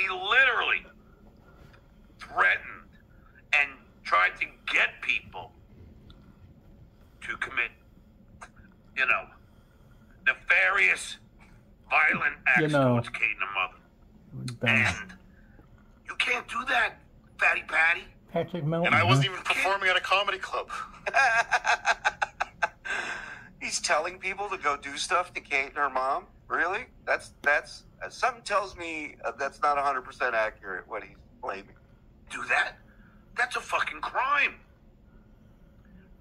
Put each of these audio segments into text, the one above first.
he literally threatened and tried to get people to commit, you know, nefarious, violent acts You know. towards Kate and her mother. Ben. And you can't do that, Fatty Patty. Patrick Melton. And I wasn't even performing at a comedy club. He's telling people to go do stuff to Kate and her mom. Really? That's that's something tells me uh, that's not 100 percent accurate. What he's claiming. Do that? That's a fucking crime.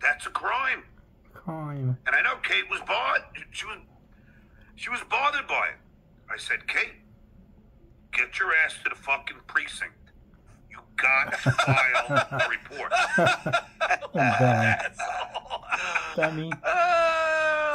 That's a crime. crime. And I know Kate was bothered. She was, she was bothered by it. I said, Kate, get your ass to the fucking precinct. You got to file a report. Oh, Ben. Benny.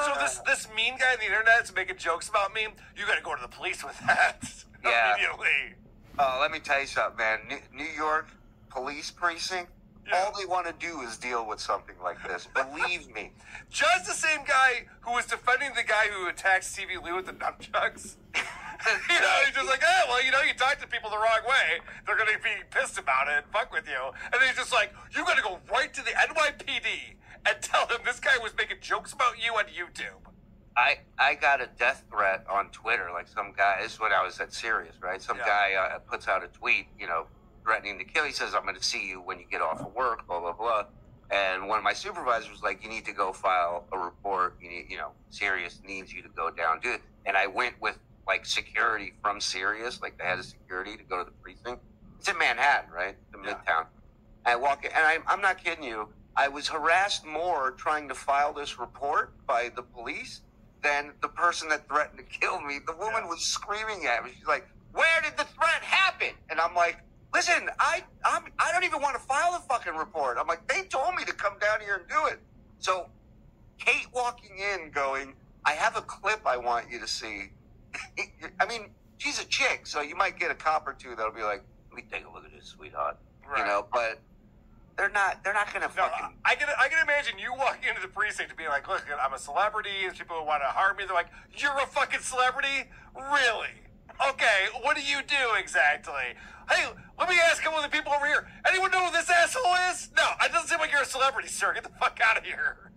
So this this mean guy on the internet is making jokes about me. You got to go to the police with that Yeah. immediately. Uh, let me tell you something, man. New, New York police precinct. Yeah. All they want to do is deal with something like this. Believe me. Just the same guy who was defending the guy who attacked Stevie Lee with the nunchucks. you know, he's just like, oh, well, you know, you talk to people the wrong way. They're going to be pissed about it and fuck with you. And then he's just like, you got to go right to the NYPD and tell them this guy was making jokes about you on YouTube. I I got a death threat on Twitter. Like some guy. This is when I was at Sirius, right? Some Yeah. guy uh, puts out a tweet, you know, threatening to kill. He says, "I'm going to see you when you get off of work." Blah blah blah. And one of my supervisors was like, "You need to go file a report. You need, you know, Sirius needs you to go down do it." And I went with like security from Sirius, like they had a security, to go to the precinct. It's in Manhattan, right? The Yeah. Midtown. I walk in, and I, I'm not kidding you. I was harassed more trying to file this report by the police than the person that threatened to kill me. The woman Yeah. was screaming at me. She's like, "Where did the threat happen?" And I'm like, "Listen, I I'm, I don't even want to file the fucking report." I'm like, "They told me to come down here and do it." So, Kate walking in, going, "I have a clip I want you to see." I mean, she's a chick, so you might get a cop or two that'll be like, "Let me take a look at this, sweetheart." You know, but they're not. They're not gonna No, fucking. I can I can imagine you walking into the precinct and being like, "Look, I'm a celebrity. and people want to harm me." They're like, "You're a fucking celebrity, really? Okay, what do you do exactly?" Hey, let me ask a couple of the people over here. Anyone know who this asshole is? No, it doesn't seem like you're a celebrity, sir. Get the fuck out of here.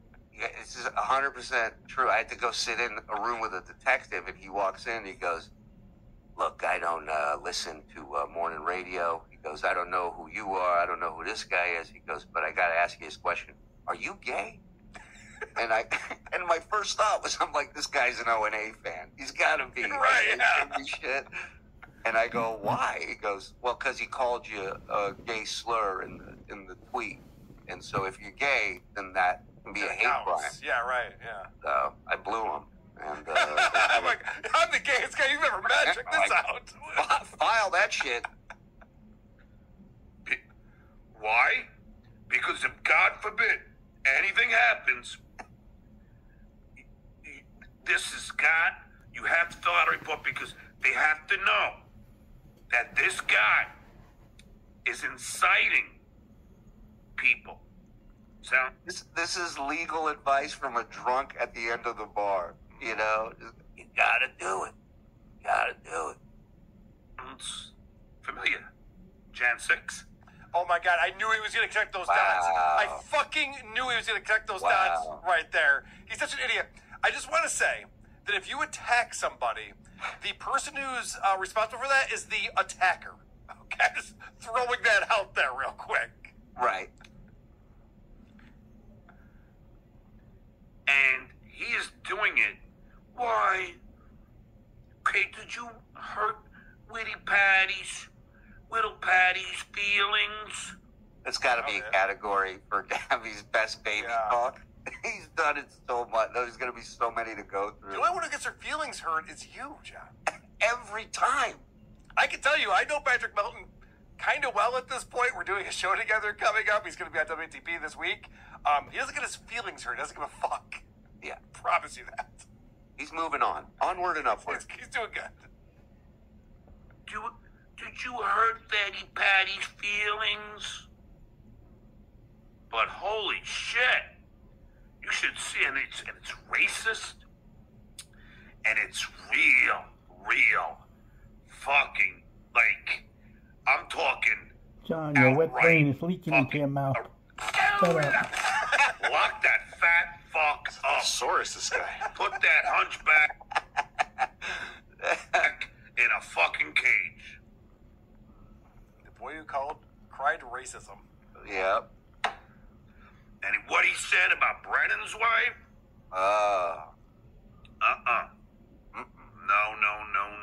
This is hundred percent true. I had to go sit in a room with a detective, and he walks in. and He goes, "Look, I don't uh, listen to uh, morning radio." He goes, "I don't know who you are. I don't know who this guy is." He goes, "But I got to ask you this question: Are you gay?" and I and my first thought was, "I'm like, this guy's an O and A fan. He's got to be Right, yeah. shit." And I go, "Why?" He goes, "Well, because he called you a gay slur in the in the tweet, and so if you're gay, then that be a hate crime." Yeah, right. Yeah. So I blew him. And I'm uh, like, I'm the gayest guy you've ever met. Check this Like- out. fi- file that shit. Be- Why? Because if God forbid anything happens, this is God. You have to fill out a report because they have to know that this guy is inciting people. Sound? This this is legal advice from a drunk at the end of the bar. You know, you gotta do it. You gotta do it. Sounds familiar. Jan 6. Oh my god, I knew he was gonna connect those dots. I fucking knew he was gonna connect those Wow. dots right there. He's such an idiot. I just want to say that if you attack somebody, the person who's uh, responsible for that is the attacker. Okay, just throwing that out there real quick. Right. And he is doing it. Why? Okay, did you hurt Witty Patty's, Little Patty's feelings? It's got to be Oh, a category for Gabby's best baby Yeah. talk. He's done it so much. There's going to be so many to go through. The only one who gets her feelings hurt is you, John. Every time. I can tell you, I know Patrick Melton kind of well at this point. We're doing a show together coming up. He's going to be on WTP this week. Um, he doesn't get his feelings hurt. He doesn't give a fuck. Yeah. Promise you that. He's moving on. Onward and upward. He's, he's doing good. Do, did you hurt Fatty Patty's feelings? But holy shit! You should see, and it's and it's racist, and it's real, real, fucking like I'm talking. John, your wet brain is leaking into your mouth. Ar- Shut up. Lock that fat fuck up. Soros, this guy. Put that hunchback back in a fucking cage. The boy who called cried racism. Yep. And what he said about Brennan's wife? Uh, Uh-uh. No, no, no,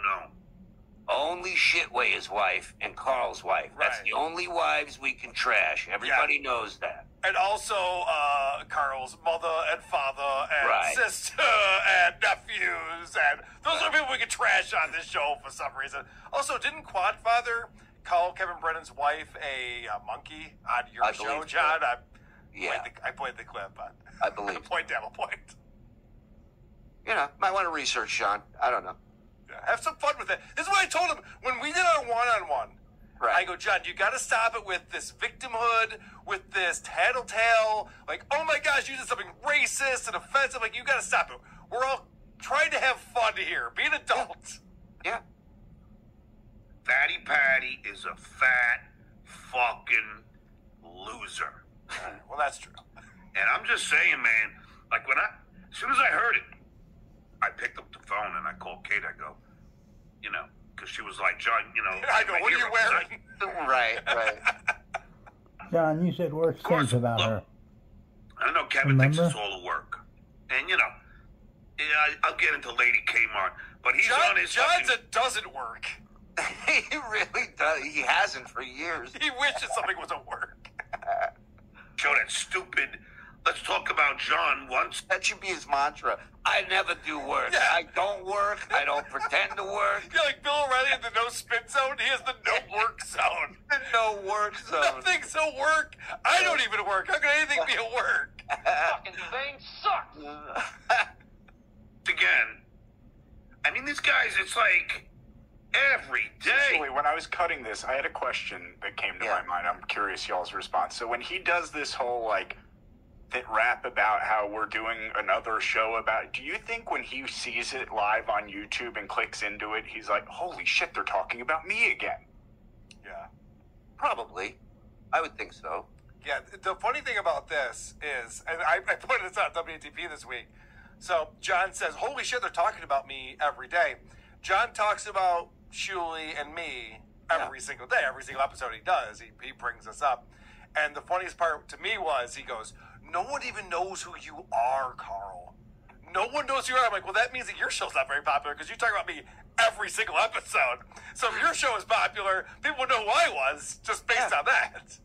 only Shitway's wife and Carl's wife. That's Right. the only wives we can trash. Everybody knows that. And also uh, Carl's mother and father and Right. sister and nephews and those are people we can trash on this show for some reason. Also, didn't Quadfather call Kevin Brennan's wife a, uh monkey on your I show, believe so. John? I Yeah, played the, I played the clip. But I believe. point devil point. You know, might want to research, Sean. I don't know. Have some fun with it. This is what I told him when we did our one-on-one. Right. I go, John, you got to stop it with this victimhood, with this tattletale. Like, oh my gosh, you did something racist and offensive. Like, you got to stop it. We're all trying to have fun here. Be an adult. Yeah. Fatty Patty is a fat fucking loser. well, that's true. And I'm just saying, man, like when I, as soon as I heard it, I picked up the phone and I called Kate. I go, you know, because she was like, John, you know. I go, my what are you wearing? Right, right. John, you said worse things about look. her. I know Kevin thinks Remember? it's all a work, and you know, yeah, I, I'll get into Lady Kmart, but he's John, on his. John's fucking- it doesn't work. he really does. He hasn't for years. He wishes something was at work. show that stupid. Let's talk about John once. That should be his mantra. I never do work. Yeah. I don't work. I don't pretend to work. You're like Bill O'Reilly in the no spin zone. He has the no work zone. The no work zone. Nothing's a work. I don't even work. How can anything be a work? fucking thing sucks. again. I mean, these guys, it's like every day. Actually, when I was cutting this, I had a question that came to Yeah. my mind. I'm curious y'all's response. So when he does this whole like that rap about how we're doing another show about, do you think when he sees it live on YouTube and clicks into it, he's like, "Holy shit, they're talking about me again"? Yeah. Probably. I would think so. Yeah, the funny thing about this is, and I, I pointed this out on WATP this week. So John says, "Holy shit, they're talking about me every day." John talks about Shuli and me every single day, every single episode he does. He he brings us up, and the funniest part to me was he goes, "No one even knows who you are, Carl." No one knows who you are. I'm like, well, that means that your show's not very popular because you talk about me every single episode. So if your show is popular, people would know who I was just based Yeah. on that.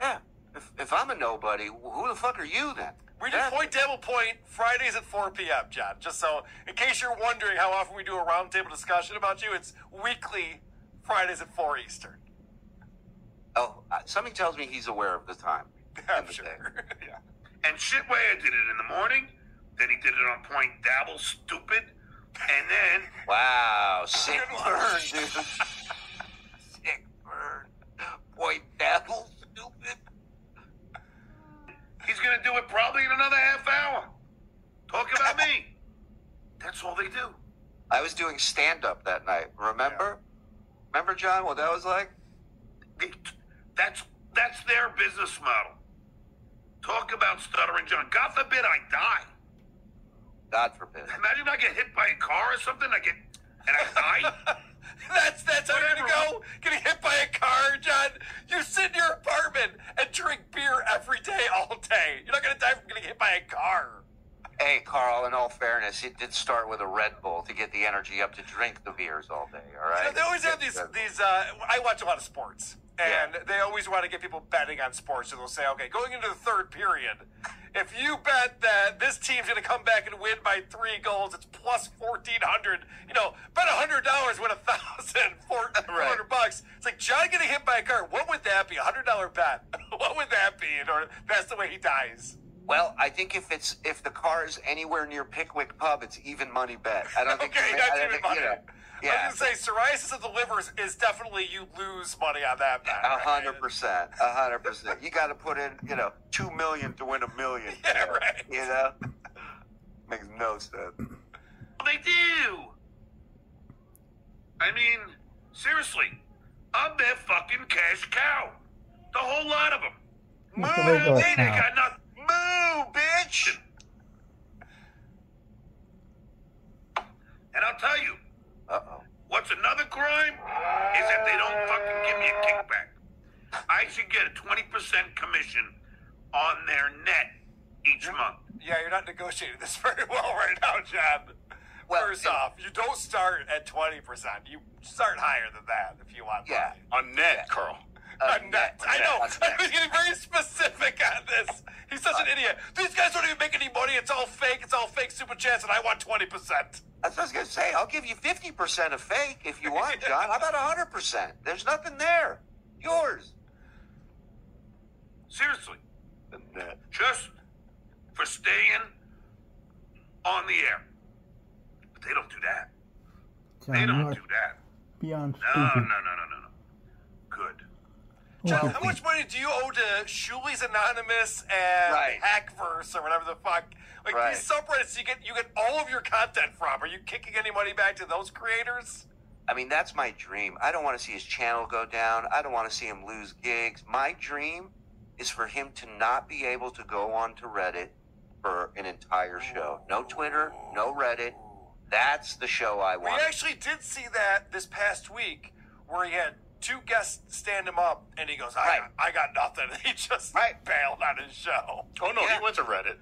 Yeah. If, if I'm a nobody, who the fuck are you then? We do Yeah. Point Devil Point Fridays at 4 p.m., John. Just so, in case you're wondering how often we do a roundtable discussion about you, it's weekly Fridays at 4 Eastern. Oh, uh, something tells me he's aware of the time. I'm sure. yeah. And Shitway did it in the morning. Then he did it on Point Dabble, stupid. And then Wow, sick burn, dude. sick burn. Boy, Dabble, stupid. he's going to do it probably in another half hour. Talk about me. That's all they do. I was doing stand up that night. Remember? Remember, John, what that was like? That's that's their business model. Talk about stuttering John. God forbid I die. God forbid. Imagine I get hit by a car or something. I get and I die. That's that's how you're gonna go? Getting hit by a car, John? You sit in your apartment and drink beer every day, all day. You're not gonna die from getting hit by a car. Hey, Carl, in all fairness, it did start with a Red Bull to get the energy up to drink the beers all day, all right? They always have these these. Uh, I watch a lot of sports, and Yeah. they always want to get people betting on sports. So they'll say, okay, going into the third period, if you bet that this team's going to come back and win by three goals, it's plus fourteen hundred. You know, bet hundred dollars, win a thousand, four hundred Right. bucks. It's like John getting hit by a car. What would that be? A hundred dollar bet. what would that be? In order, that's the way he dies. Well, I think if it's if the car is anywhere near Pickwick Pub, it's even money bet. I don't think. Okay, you, that's I even think, money. you know, I yeah, was gonna say psoriasis of the liver is, is definitely you lose money on that a hundred percent, a hundred percent. You got to put in, you know, two million to win a million. Yeah, right. You know, makes no sense. They do. I mean, seriously, I'm their fucking cash cow. The whole lot of them. Move, a They, they got nothing. Move, bitch. And I'll tell you. What's another crime is that they don't fucking give me a kickback. I should get a 20% commission on their net each month. Yeah, you're not negotiating this very well right now, John. Well, First and- off, you don't start at 20%. You start higher than that if you want Yeah. money. On net, Carl. Uh, On net. I know. Net. I was getting very specific on this. He's such an idiot. These guys don't even make any money. It's all fake. It's all fake super chats, and I want 20%. That's what I was gonna say. I'll give you fifty percent of fake if you want, John. How about hundred percent? There's nothing there. Yours. Seriously, The net. just for staying on the air. But they don't do that. They John, you don't do that. beyond No, no, no, no, no, no. Good. Look John, how much money do you owe to Shuli's Anonymous and Right. Hackverse or whatever the fuck? Like Right. these subreddits you get you get all of your content from. Are you kicking any money back to those creators? I mean, that's my dream. I don't want to see his channel go down. I don't want to see him lose gigs. My dream is for him to not be able to go on to Reddit for an entire show. No Twitter, no Reddit. That's the show I want. We want. actually did see that this past week where he had two guests stand him up and he goes, I, Right. got, I got nothing. He just Right. bailed on his show. Oh no, Yeah. he went to Reddit.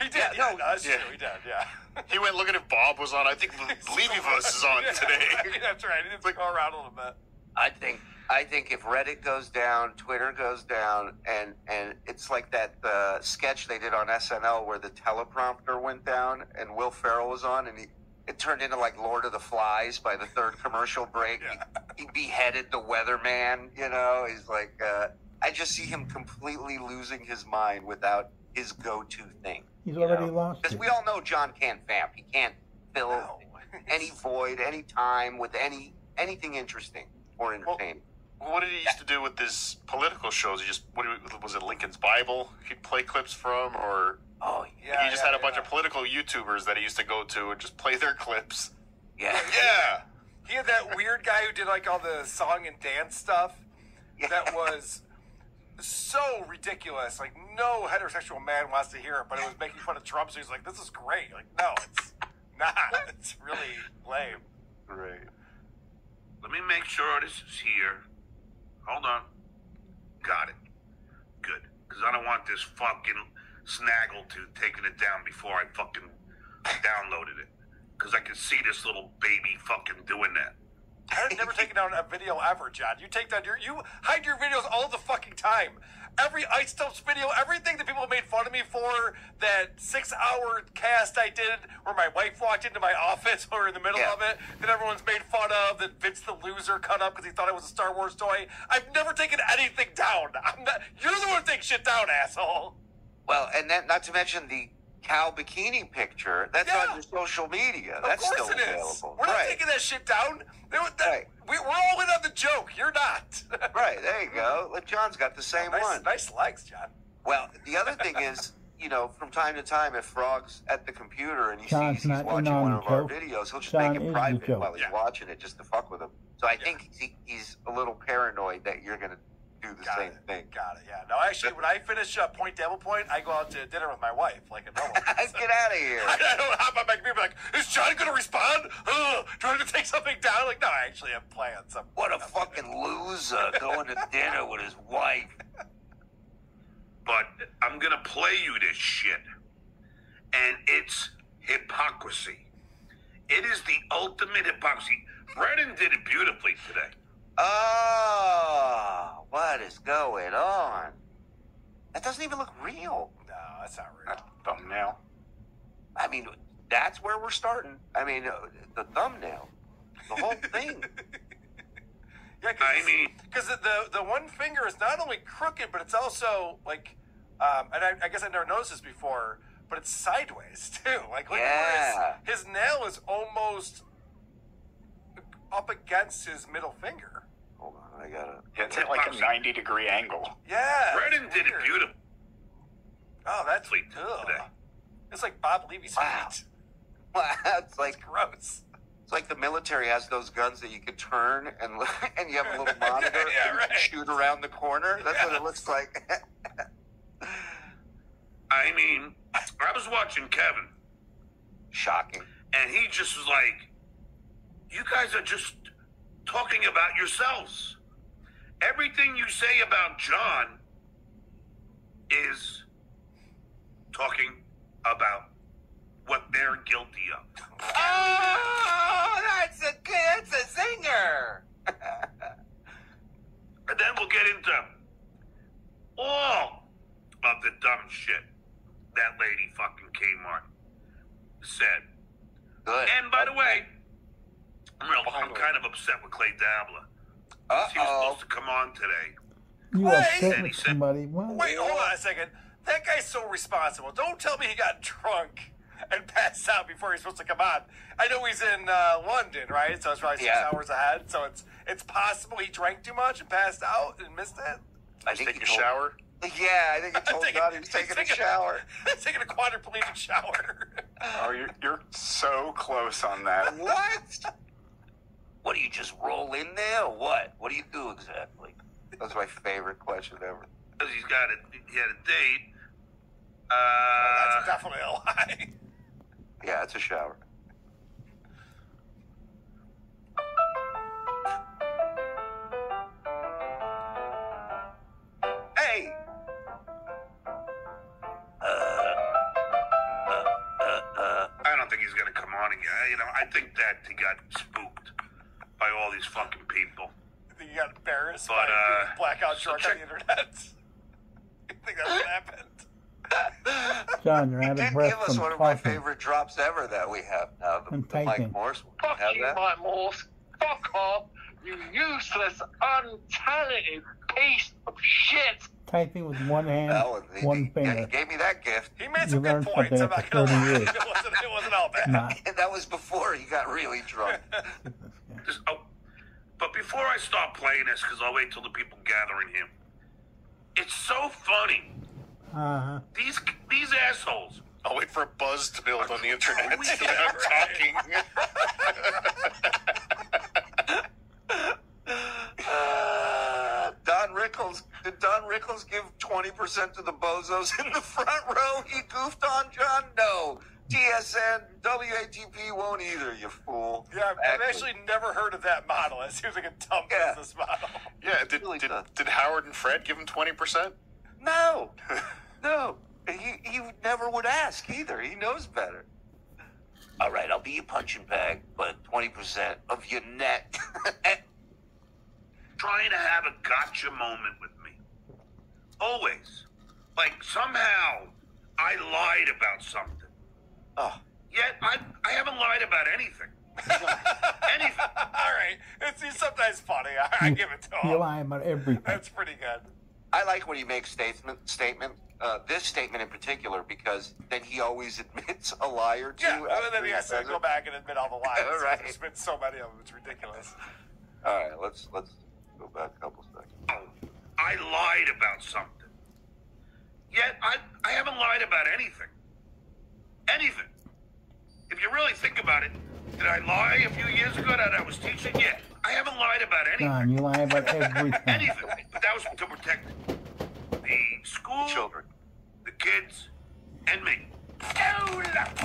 He did. Yeah, Yeah, no, no, that's yeah. true. He did. Yeah. He went looking if Bob was on. I think Levyvus is on Yeah, today. that's right. He did go around a little bit. I think I think if Reddit goes down, Twitter goes down, and and it's like that uh, sketch they did on SNL where the teleprompter went down and Will Ferrell was on, and he it turned into like Lord of the Flies by the third commercial break. Yeah. He, he beheaded the weatherman. You know, he's like uh, I just see him completely losing his mind without his go-to thing. He's already know? lost Because we all know John can't vamp. He can't fill No. any void, any time with any anything interesting or entertaining. Well, What did he used to do with his political shows? He just what was it Lincoln's Bible? He'd play clips from, or oh Yeah, he just yeah, had a bunch of political YouTubers that he used to go to and just play their clips. yeah, Yeah, He had that weird guy who did like all the song and dance stuff. Yeah. That was so ridiculous. Like no heterosexual man wants to hear it, but it was making fun of Trump. So he's like, "This is great." Like, no, it's not. It's really lame. right. Let me make sure this is here. Hold on. Got it. Good. Because I don't want this fucking snaggletooth taking it down before I fucking downloaded it. Because I can see this little baby fucking doing that. I've never taken down a video ever, John. You take down your you hide your videos all the fucking time. Every Ice Dumps video, everything that people made fun of me for, that six hour cast I did where my wife walked into my office or in the middle Yeah. of it, that everyone's made fun of, that Vince the loser cut up because he thought it was a Star Wars toy. I've never taken anything down. I'm not you're the one who takes shit down, asshole. Well, and then not to mention the cow bikini picture. That's Yeah. on your social media. Of That's course still it is. available. We're not taking that shit down. They that- Right. we, we're all in on the joke. You're not. right. There you go. Look, John's got the same nice, one. nice legs, John. Well, the other thing is, you know, from time to time, if Frog's at the computer and he John's sees he's not in watching on one the of our videos, he'll just John make it private while he's Yeah. watching it just to fuck with him. So I think he, he's a little paranoid that you're going to do the Got same it. thing. Got it. Yeah. No, actually, when I finish uh, Point Devil Point, I go out to dinner with my wife, like a normal. I get out of here. I don't hop on my computer like, is John going to respond? Ugh, trying to take something down? Like, no, I actually have plans. I'm, What a fucking loser going to dinner with his wife. But I'm going to play you this shit. And it's hypocrisy. It is the ultimate hypocrisy. Brennan did it beautifully today. Oh, what is going on? That doesn't even look real. No, that's not real. Thumbnail. I mean, that's where we're starting. I mean, uh, the thumbnail, the whole thing. Yeah, I mean- because the, the the one finger is not only crooked, but it's also like, um, and I, I guess I never noticed this before, but it's sideways too. Like, look Yeah. at his, his nail is almost up against his middle finger. Hold on, I gotta. Yeah, it's at like a 90 degree angle. Yeah, Brennan did it weird. beautifully Oh, that's today. ugh. It's like Bob Levy's Wow. feet. Wow, it's like Gross. It's like the military has those guns that you could turn and and you have a little monitor Yeah, and right. shoot around the corner. That's what it looks like. I mean, I was watching Kevin, Shocking. and he just was like, "You guys are just talking about yourselves. Everything you say about John is talking about what they're guilty of." Oh, that's a good. That's a zinger. And then we'll get into all of the dumb shit that lady fucking Kmart said. Good. And by the way, I'm, real, I'm kind of upset with Clay Dabla. Uh He was supposed to come on today. You Wait, upset and he with said- somebody? Well, Wait, hold on a second. That guy's so responsible. Don't tell me he got drunk and passed out before he's supposed to come on. I know he's in uh, London, right? So it's probably six Yeah. hours ahead. So it's it's possible he drank too much and passed out and missed it. I think Take he a told- shower. Yeah, I think he told Taking- God he was taking a shower. taking a quadriplegic shower. Oh, you're, you're so close on that. What? What do you just roll in there or what? What do you do exactly? That's my favorite question ever. Because he's got a, he had a date. That's Uh, definitely a lie. Yeah, it's a shower. Hey! Uh, uh, uh, uh, I don't think he's going to come on again. You know, I think that he got spooked by all these fucking people. I think you got embarrassed But, by uh, being blackout so drunk check- on the internet. I think that's what happened. John, you're he out of did breath give us from one of my coughing. favorite drops ever that we have now. The, And the Mike typing. Morse one. Fuck Have you, that? Mike Morse. Fuck off, you useless, untalented piece of shit. Typing with one hand, That was- he- one he- yeah, finger. he gave me that gift. He made You some good learned points. something I'm not after gonna 30 lie. years. It wasn't, it wasn't all bad. Nah. That was before he got really drunk. Just, oh, but before I start playing this, because I'll wait till the people gather in here. It's so funny. Uh-huh. These these assholes. I'll wait for a buzz to build on the internet. We- so that I'm talking. Uh, Don Rickles. Did Don Rickles give 20% to the bozos in the front row he goofed on, John? No. TSN, WATP won't either, you fool. Yeah, I've, I've actually never heard of that model. It seems like a dumb Yeah. business model. yeah, did, Really did, did Howard and Fred give him 20%? No. no. He, he never would ask either. He knows better. All right, I'll be your punching bag, but 20% of your net. trying to have a gotcha moment with me. Always. Like somehow I lied about something. Oh, Yet I I haven't lied about anything. anything. all right, it's, it's sometimes funny. I, I give it to him. You him. lie about everything. That's pretty good. I like when he makes statement statement. Uh, this statement in particular, because then he always admits a lie or two. Yeah, and then he has to says go it. back and admit all the lies. All right. There's been so many of them; it's ridiculous. All right, let's let's go back a couple seconds. Oh, I lied about something. Yet I I haven't lied about anything. Anything. If you really think about it, did I lie a few years ago that I was teaching? Yeah. I haven't lied about anything. John, you lie about everything. anything. But that was to protect the school, Children. the kids, and me. On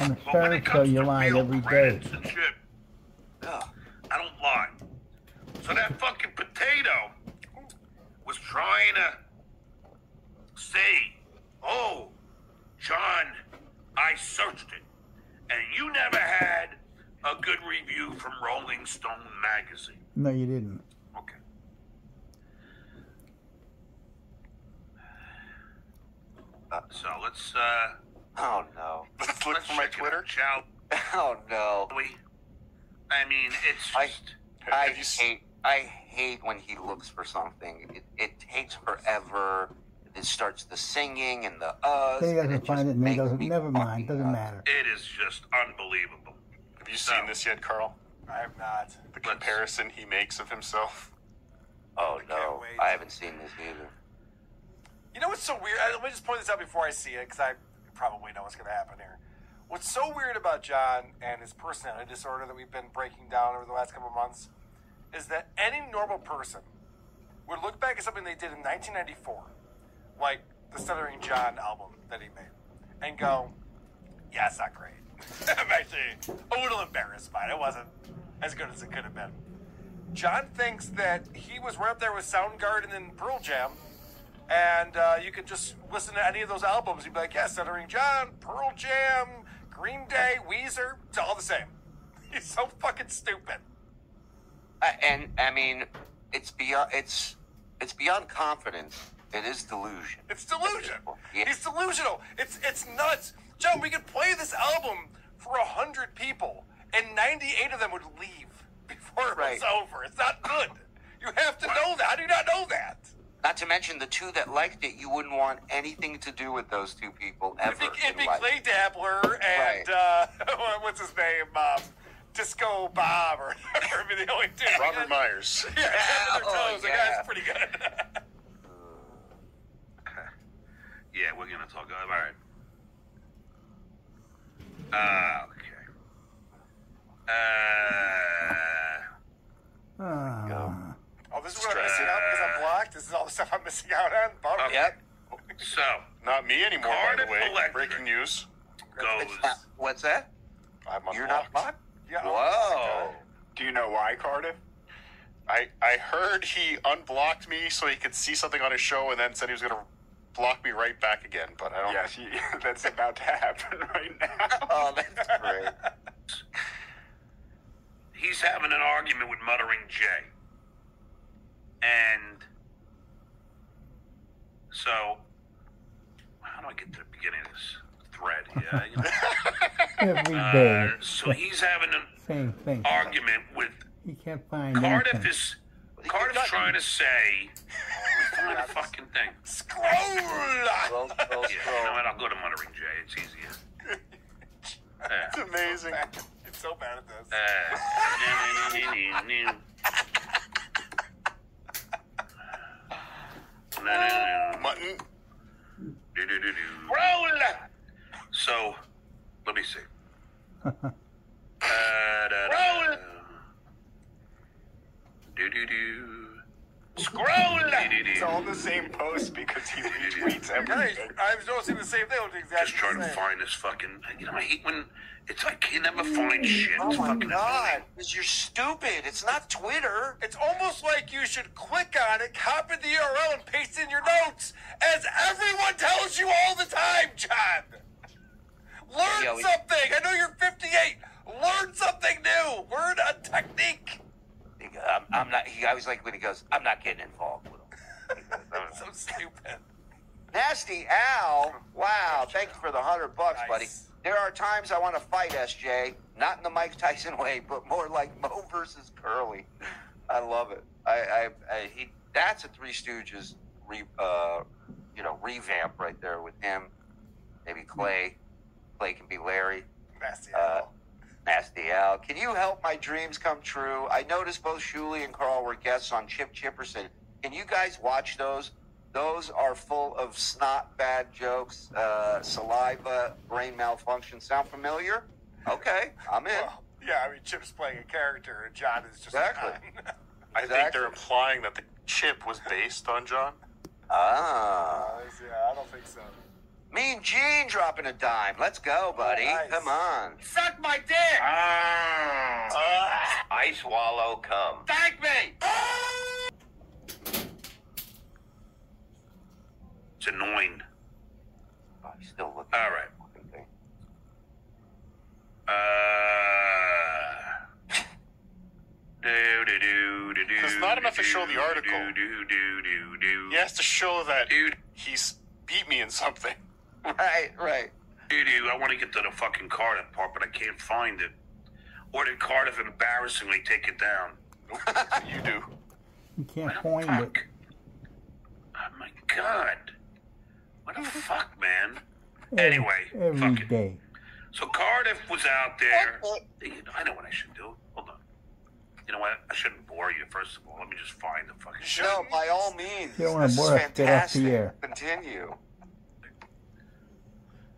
the But when it Stern comes you to real every day. and shit, Yeah. I don't lie. So that fucking potato was trying to say, "Oh, John, I searched it, and you never had a good review from Rolling Stone magazine." No, you didn't. Okay. So let's uh Oh no. Let's look for my check it Twitter. out, shall Oh no. we? I mean, it's I just I Have you s- hate I hate when he looks for something. It, it takes forever. It starts the singing and the uh. Then he doesn't find it and he doesn't. Never mind. Doesn't matter. it is just unbelievable. Have you seen this yet, Carl? I have not. The comparison he makes of himself. Oh can't no. I haven't seen this either. You know what's so weird? Let me just point this out before I see it, because I probably know what's going to happen here. What's so weird about John and his personality disorder that we've been breaking down over the last couple of months is that any normal person would look back at something they did in 1994, like the Stuttering John album that he made, and go, "Yeah, it's not great." I'm actually a little embarrassed by it. It wasn't as good as it could have been. John thinks that he was right up there with Soundgarden and Pearl Jam, and uh, you could just listen to any of those albums. You'd be like, yeah, Stuttering John, Pearl Jam, Green Day, Weezer, it's all the same. He's so fucking stupid. Uh, and I mean, it's beyond it's it's beyond confidence. It is delusion. It's delusion. Yeah. He's delusional. It's it's nuts. John, we could play this album for a hundred people, and ninety-eight of them would leave before it Right. was over. It's not good. You have to know that. How do you not know that? Not to mention the two that liked it, you wouldn't want anything to do with those two people ever. It'd be, it'd be. Clay Dabbler and Right. uh, what's his name, um, Disco Bob, or whatever. It'd the only two. Robert Myers. Yeah, Tap Their Oh, Toes. The guy's pretty good. Yeah, we're gonna talk. All right. Uh, okay. Uh, Ah. oh, this is what I'm missing out because I'm blocked. This is all the stuff I'm missing out on. Bummer. Okay. Yep. so Not me anymore, by Cardiff the way. Electric. Breaking news. goes. Not- what's that? I'm unblocked. You're not blocked? Yeah. Whoa. Do you know why, Cardiff? I, I heard he unblocked me so he could see something on his show and then said he was going to block me right back again, but I don't. Yes, he, that's about to happen right now. Oh, that's great. He's having an argument with Muttering Jay, and so how do I get to the beginning of this thread? Yeah, you know. Every Uh, so he's having an Same thing. argument with He can't find Cardiff anything. is Cardiff's trying to say find a fucking thing. Scroll. Scroll, scroll, Yeah, you know what? I'll go to Muttering Jay. It's easier. Yeah. It's amazing. It's so bad at this. Uh, Mutton. Do-do-do-do. Roll. So, let me see. Uh, da, da, Roll. Da. Do-do-do. Scroll. It's all the same post because he retweets Guys, everything. I was noticing the same thing. Exactly Just trying to find this fucking. You know, I hate when it's like you never mm. find shit. Oh It's my fucking god, because you're stupid. It's not Twitter. It's almost like you should click on it, copy the URL, and paste in your notes, as everyone tells you all the time, John. Learn Yeah, we- something. I know you're 58. Learn something new. Learn a technique. I'm, I'm not. He, I was like when he goes, "I'm not getting involved with him." so stupid. Nasty Al, wow! Thank you for the hundred bucks, buddy. There are times I want to fight SJ, not in the Mike Tyson way, but more like Moe versus Curly. I love it. I, I, I he, that's a Three Stooges, re, uh, you know, revamp right there with him. Maybe Clay. Clay can be Larry. Nasty. Uh, Al. Nasty Al. Can you help my dreams come true? I noticed both Shuli and Carl were guests on Chip Chipperson. Can you guys watch those? Those are full of snot, bad jokes, uh, saliva, brain malfunction. Sound familiar? Okay, I'm in. Well, yeah, I mean, Chip's playing a character, and John is just Exactly. I think they're implying that the chip was based on John. Ah. Uh, yeah, I don't think so. Mean Gene dropping a dime. Let's go, buddy. Nice. Come on. Suck my dick! Ah. I swallow cum. Thank me! It's annoying. Oh, he's still looking. All right. Uh. Do do do do do. It's not enough to show the article. Do do do do do. He has to show that Dude, he's beat me in something. Right, right. do do. I want to get to the fucking Cardiff part, but I can't find it. Or did Cardiff embarrassingly take it down? you do. You can't find it. Oh my god. What the fuck, man? Anyway, Every fuck it. day. So Cardiff was out there. I know what I should do. Hold on. You know what? I shouldn't bore you. First of all, let me just find the fucking shit. No, by all means. You don't wanna bore us, get off the fantastic. air. Continue.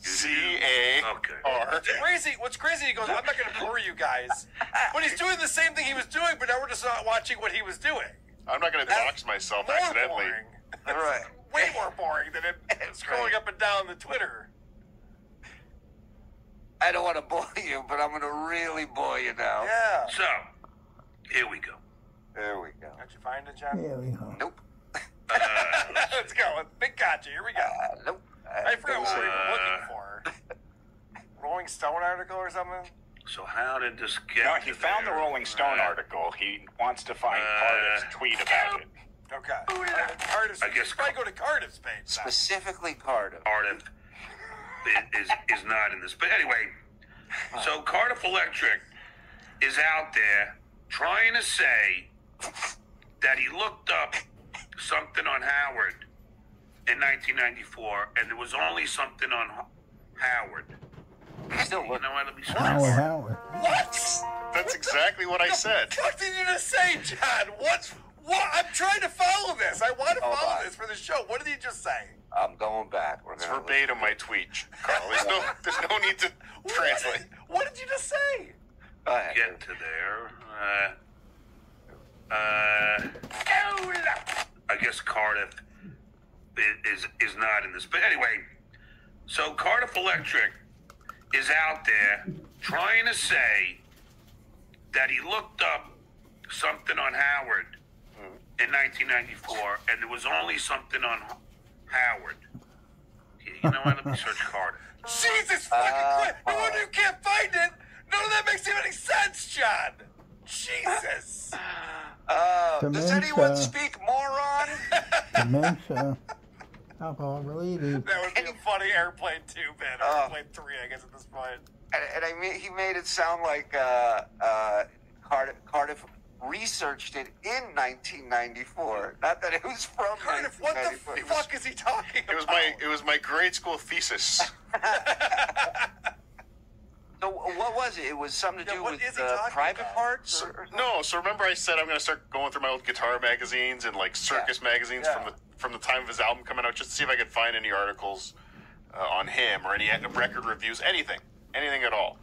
C A Okay. Crazy? What's crazy? He goes, "I'm not going to bore you guys," but he's doing the same thing he was doing, but now we're just not watching what he was doing. I'm not going to dox myself More accidentally. boring. All right. Way more boring than it scrolling up and down the Twitter. I don't want to bore you, but I'm going to really bore you now. Yeah. So, here we go. There we go. Did you find it, John? There we go. Nope. Let's go. Big gotcha. Here we go. Uh, nope. I forgot what we were Uh, looking for. Rolling Stone article or something? So how did this get? No, he to found the? Rolling Stone Uh, article. He wants to find Uh, Cardiff's tweet about it. Okay. Cardiff's, I guess- probably go to Cardiff's page. then. Specifically Cardiff. Cardiff is is not in this. But anyway, so Cardiff Electric is out there trying to say that he looked up something on Howard in 1994, and there was only something on Ho- Howard. Still You look. know what? Let me search. Howard, Howard. What? That's exactly what I said. What did you just say, John? What? What? I'm trying to follow this. I want to Hold follow on. this for the show. What did he just say? I'm going back. We're It's gonna verbatim my tweet, Carl. There's no, there's no need to What translate. did, what did you just say? Go. Get to there. Uh, uh, I guess Cardiff i- is is not in this. But anyway, so Cardiff Electric is out there trying to say that he looked up something on Howard in 1994, and there was only something on Howard. You know what? Let me search Cardiff. Jesus fucking Christ! No wonder you can't find it. None of that makes any sense, John. Jesus. Uh, does anyone speak moron? Dementia. Alcohol related. That would be a funny airplane two bit. Or Oh. airplane three, I guess, at this point. and, and I mean, he made it sound like uh, uh, Cardiff, Cardiff researched it in 1994. Not that it was from Cardiff, what the 1994. fuck is he talking about? It was my it was my grade school thesis. So what was it? It was something to Yeah, do what with is he uh, private about? parts? So, or- no, so remember I said I'm going to start going through my old guitar magazines and like circus magazines Yeah. from the from the time of his album coming out, just to see if I could find any articles uh, on him or any record reviews, anything, anything at all.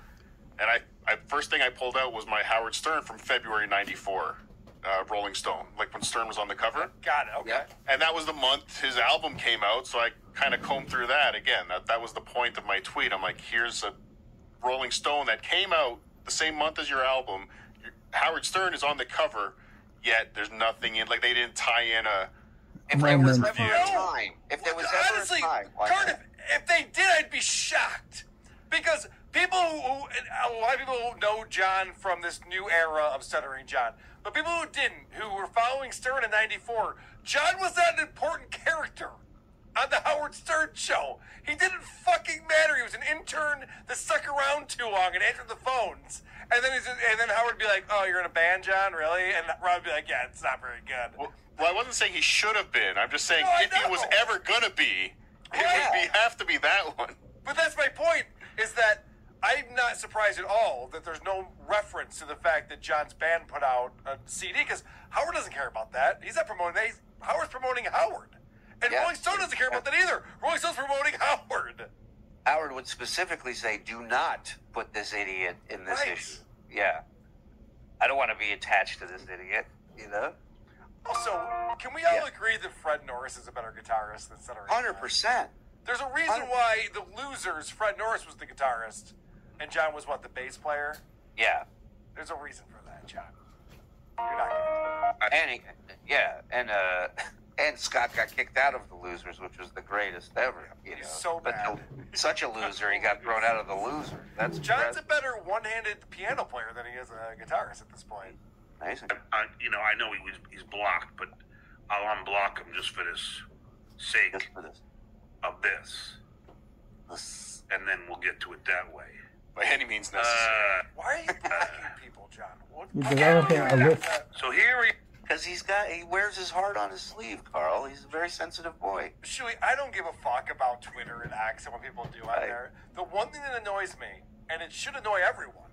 And I, I first thing I pulled out was my Howard Stern from February '94, uh, Rolling Stone, like when Stern was on the cover. Got it. Okay. Yeah. And that was the month his album came out, so I kind of combed through that again. That that was the point of my tweet. I'm like, here's a Rolling Stone that came out the same month as your album. Your, Howard Stern is on the cover, yet there's nothing in. Like they didn't tie in a. If there was Moment. ever a time, if there was ever honestly, a time, why not? Cardiff, if they did, I'd be shocked because people who, who a lot of people who know John from this new era of stuttering John, but people who didn't, who were following Stern in '94, John was not an important character on the Howard Stern show. He didn't fucking matter. He was an intern that stuck around too long and answered the phones. And then he's, and then Howard would be like, "Oh, you're in a band, John? Really?" And Rob would be like, "Yeah, it's not very good." Well, well, I wasn't saying he should have been. I'm just saying No, I if he was ever gonna be, it Yeah. would be have to be that one. But that's my point. Is that I'm not surprised at all that there's no reference to the fact that John's band put out a CD because Howard doesn't care about that. He's not promoting that. He's, Howard's promoting Howard, and Yeah. Rolling Stone doesn't care about that either. Rolling Stone's promoting Howard. Howard would specifically say, "Do not put this idiot in this Right. issue." Yeah, I don't want to be attached to this idiot. You know, Also, can we all Yeah. agree that Fred Norris is a better guitarist than Cedric? hundred percent. There's a reason Hundred- why the losers, Fred Norris was the guitarist, and John was what the bass player. Yeah, There's a reason for that, John. You're not gonna. and he, yeah, and uh, and Scott got kicked out of the losers, which was the greatest ever. You He's know, so but bad. the- such a loser, he got thrown out of the loser. That's John's a better one-handed piano player than he is a guitarist at this point. Amazing. I, you know, I know he was he's blocked, but I'll unblock him just for this sake Just for this. of this, this and then we'll get to it that way. by any means necessary. Uh, Why are you blocking people, John? What, You're what- developing a list. so here he. Because he's got, he wears his heart on his sleeve, Carl. He's a very sensitive boy. Shuey, I don't give a fuck about Twitter and X and what people do out Right. there. The one thing that annoys me, and it should annoy everyone,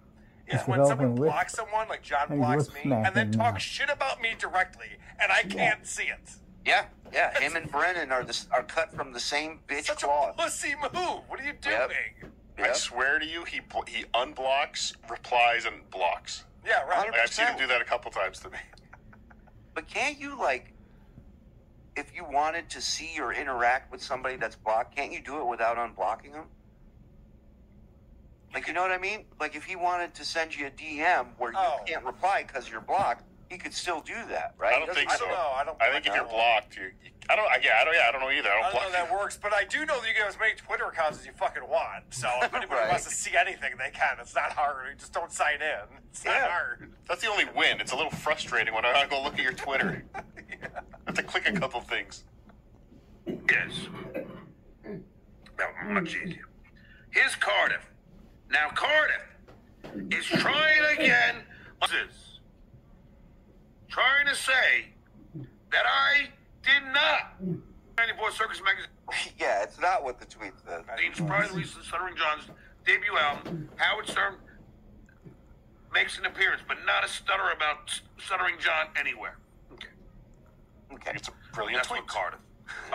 is It's when developing someone list- blocks someone, like John Hey, blocks me, and then snapping talks now. shit about me directly, and I can't see it. Yeah, yeah. Him and Brennan are the, are cut from the same bitch Such a pussy move. What are you Yep. doing? I swear to you, he he unblocks, replies, and blocks. Yeah, right. Like, I've seen him do that a couple times to me. But can't you like, if you wanted to see or interact with somebody that's blocked, can't you do it without unblocking them? Like you know what I mean? Like if he wanted to send you a DM where you Oh. can't reply because you're blocked, he could still do that, right? I don't think I so. don't know. I don't. I think if you're blocked, you, you I don't. I, yeah, I don't. Yeah, I don't know either. I I don't, don't know block how that you. works, but I do know that you can have as many Twitter accounts as you fucking want. So if anybody Right. wants to see anything, they can. It's not hard. You just don't sign in. It's not Yeah. hard. That's the only win. It's a little frustrating when I go look at your Twitter. I have to click a couple things. Yes. That much easier. Here's Cardiff. Now Cardiff is trying again. This, trying to say that I did not. 94 Circus Magazine. yeah, it's not what the tweet says. The surprise release of Stuttering John's debut album, Howard Stern makes an appearance, but not a stutter about Stuttering John anywhere. Okay. Okay. It's a brilliant That's tweet. what Cardiff.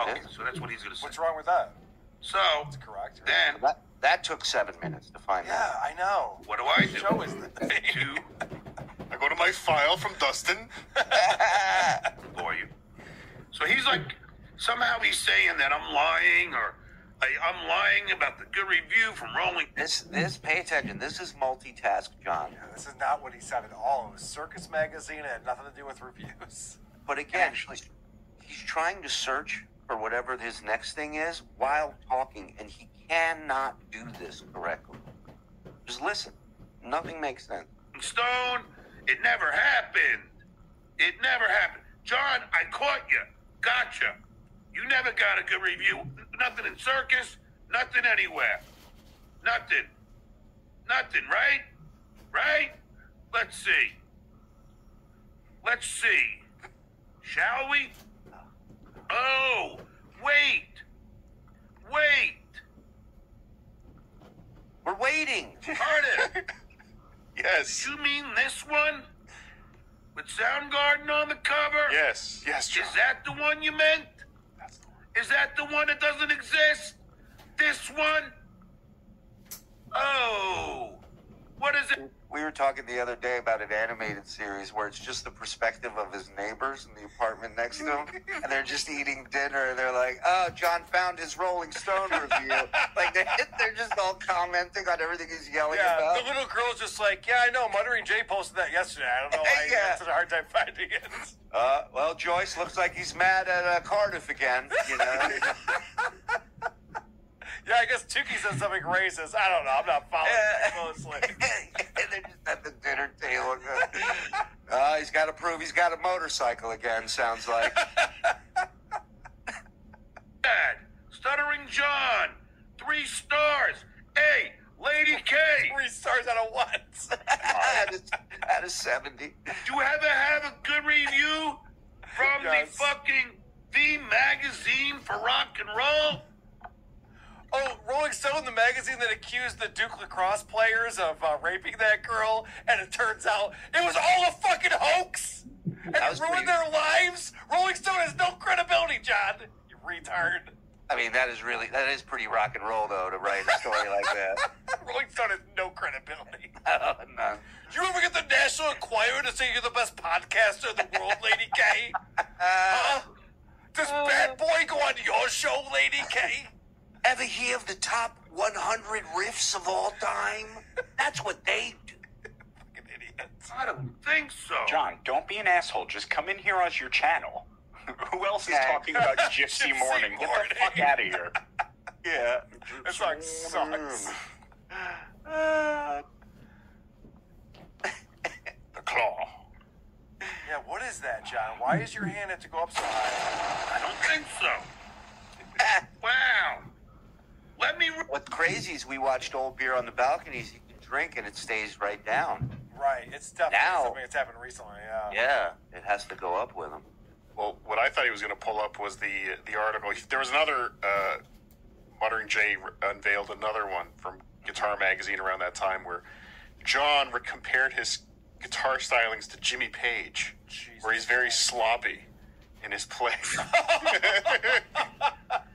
Okay, so that's what he's going to say. What's wrong with that? So, That's correct. right? then, That that took seven minutes to find Yeah, out. I know. what do I do? Show is the thing. I go to my file from Dustin. for you. So he's like, somehow he's saying that I'm lying or I, I'm lying about the good review from Rolling. This this pay attention. This is multitask, John. This is not what he said at all. It was Circus Magazine. It had nothing to do with reviews. But again, he's, he's trying to search for whatever his next thing is while talking, and he cannot do this correctly. Just listen. Nothing makes sense. Stone, it never happened. It never happened. John, I caught you. Gotcha. You never got a good review. Nothing in circus, nothing anywhere. Nothing. Nothing, right? Right? Let's see. Let's see. Shall we? Oh, wait. Wait. We're waiting. Cardiff. Yes. You mean this one? With Soundgarden on the cover? Yes. Yes, John. Is that the one you meant? That's the one. Is that the one that doesn't exist? This one? Oh. What is it? We were talking the other day about an animated series where it's just the perspective of his neighbors in the apartment next to him, and they're just eating dinner, and they're like, "Oh, John found his Rolling Stone review." like they're, they're just all commenting on everything he's yelling Yeah, about. the little girl's just like, yeah, I know. Muttering Jay posted that yesterday. I don't know why he Yeah. had such a hard time finding it. Uh, well, Joyce looks like he's mad at uh, Cardiff again. You know, Yeah, I guess Tukey said something racist. I don't know. I'm not following that closely. and they're just at the dinner table. Uh, he's got to prove he's got a motorcycle again. Sounds like. Dad? Stuttering John. Three stars. Hey, Lady K. Three stars out of what? out, of, out of seventy. Do you ever have a good review from Yes. the fucking The Magazine for Rock and Roll? Oh, Rolling Stone, the magazine that accused the Duke lacrosse players of uh, raping that girl, and it turns out it was all a fucking hoax, and it ruined pretty- their lives. Rolling Stone has no credibility, John. You retard. I mean, that is really that is pretty rock and roll though to write a story like that. Rolling Stone has no credibility. Oh, none. Do you ever get the National Enquirer to say you're the best podcaster in the world, Lady K? Huh? Does Bad Boy go on your show, Lady K? Ever hear of the top 100 riffs of all time? That's what they do. Fucking idiots. I don't think so. John, don't be an asshole. Just come in here as your channel. Who else is Yeah. talking about Gypsy Gypsy Morning? Get the fuck out of here. Yeah. That song sucks. Uh, The claw. Yeah, what is that, John? Why is your hand have to go up so high? I don't think so. Wow. Let me. Re- what's crazy is we watched Old Beer on the Balconies. You can drink and it stays right down. Right. It's definitely Now- something that's happened recently. Yeah. Yeah, it has to go up with him. Well, what I thought he was going to pull up was the the article. There was another. Uh, Modern J unveiled another one from Guitar Magazine around that time where John re- compared his guitar stylings to Jimmy Page, Jesus where he's very sloppy in his play.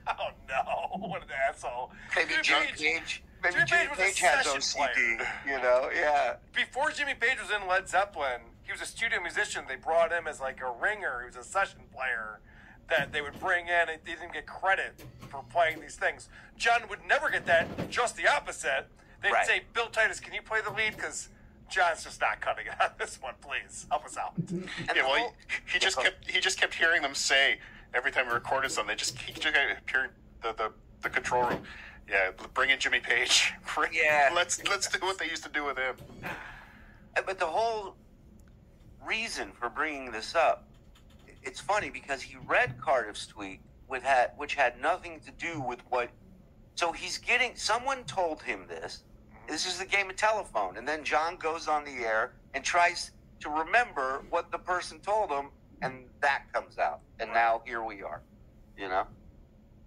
Oh no! What an asshole. Maybe Jimmy Page. Maybe Jimmy Jimmy Page Page session OCD. player. You know, yeah. Before Jimmy Page was in Led Zeppelin, he was a studio musician. They brought him as like a ringer. He was a session player that they would bring in, they didn't get credit for playing these things. John would never get that. Just the opposite. They'd Right. say, "Bill Titus, can you play the lead? Because John's just not cutting it on this one. Please help us out." yeah, well, he, he just kept he just kept hearing them say every time we recorded something. They just he just kept hearing the the, the control room. Yeah, bring in Jimmy Page. Bring, Yeah. let's let's do what they used to do with him. Uh, But the whole reason for bringing this up, it's funny because he read Cardiff's tweet, with had, which had nothing to do with what. So he's getting. Someone told him this. This is the game of telephone, and then John goes on the air and tries to remember what the person told him, and that comes out, and now here we are. You know,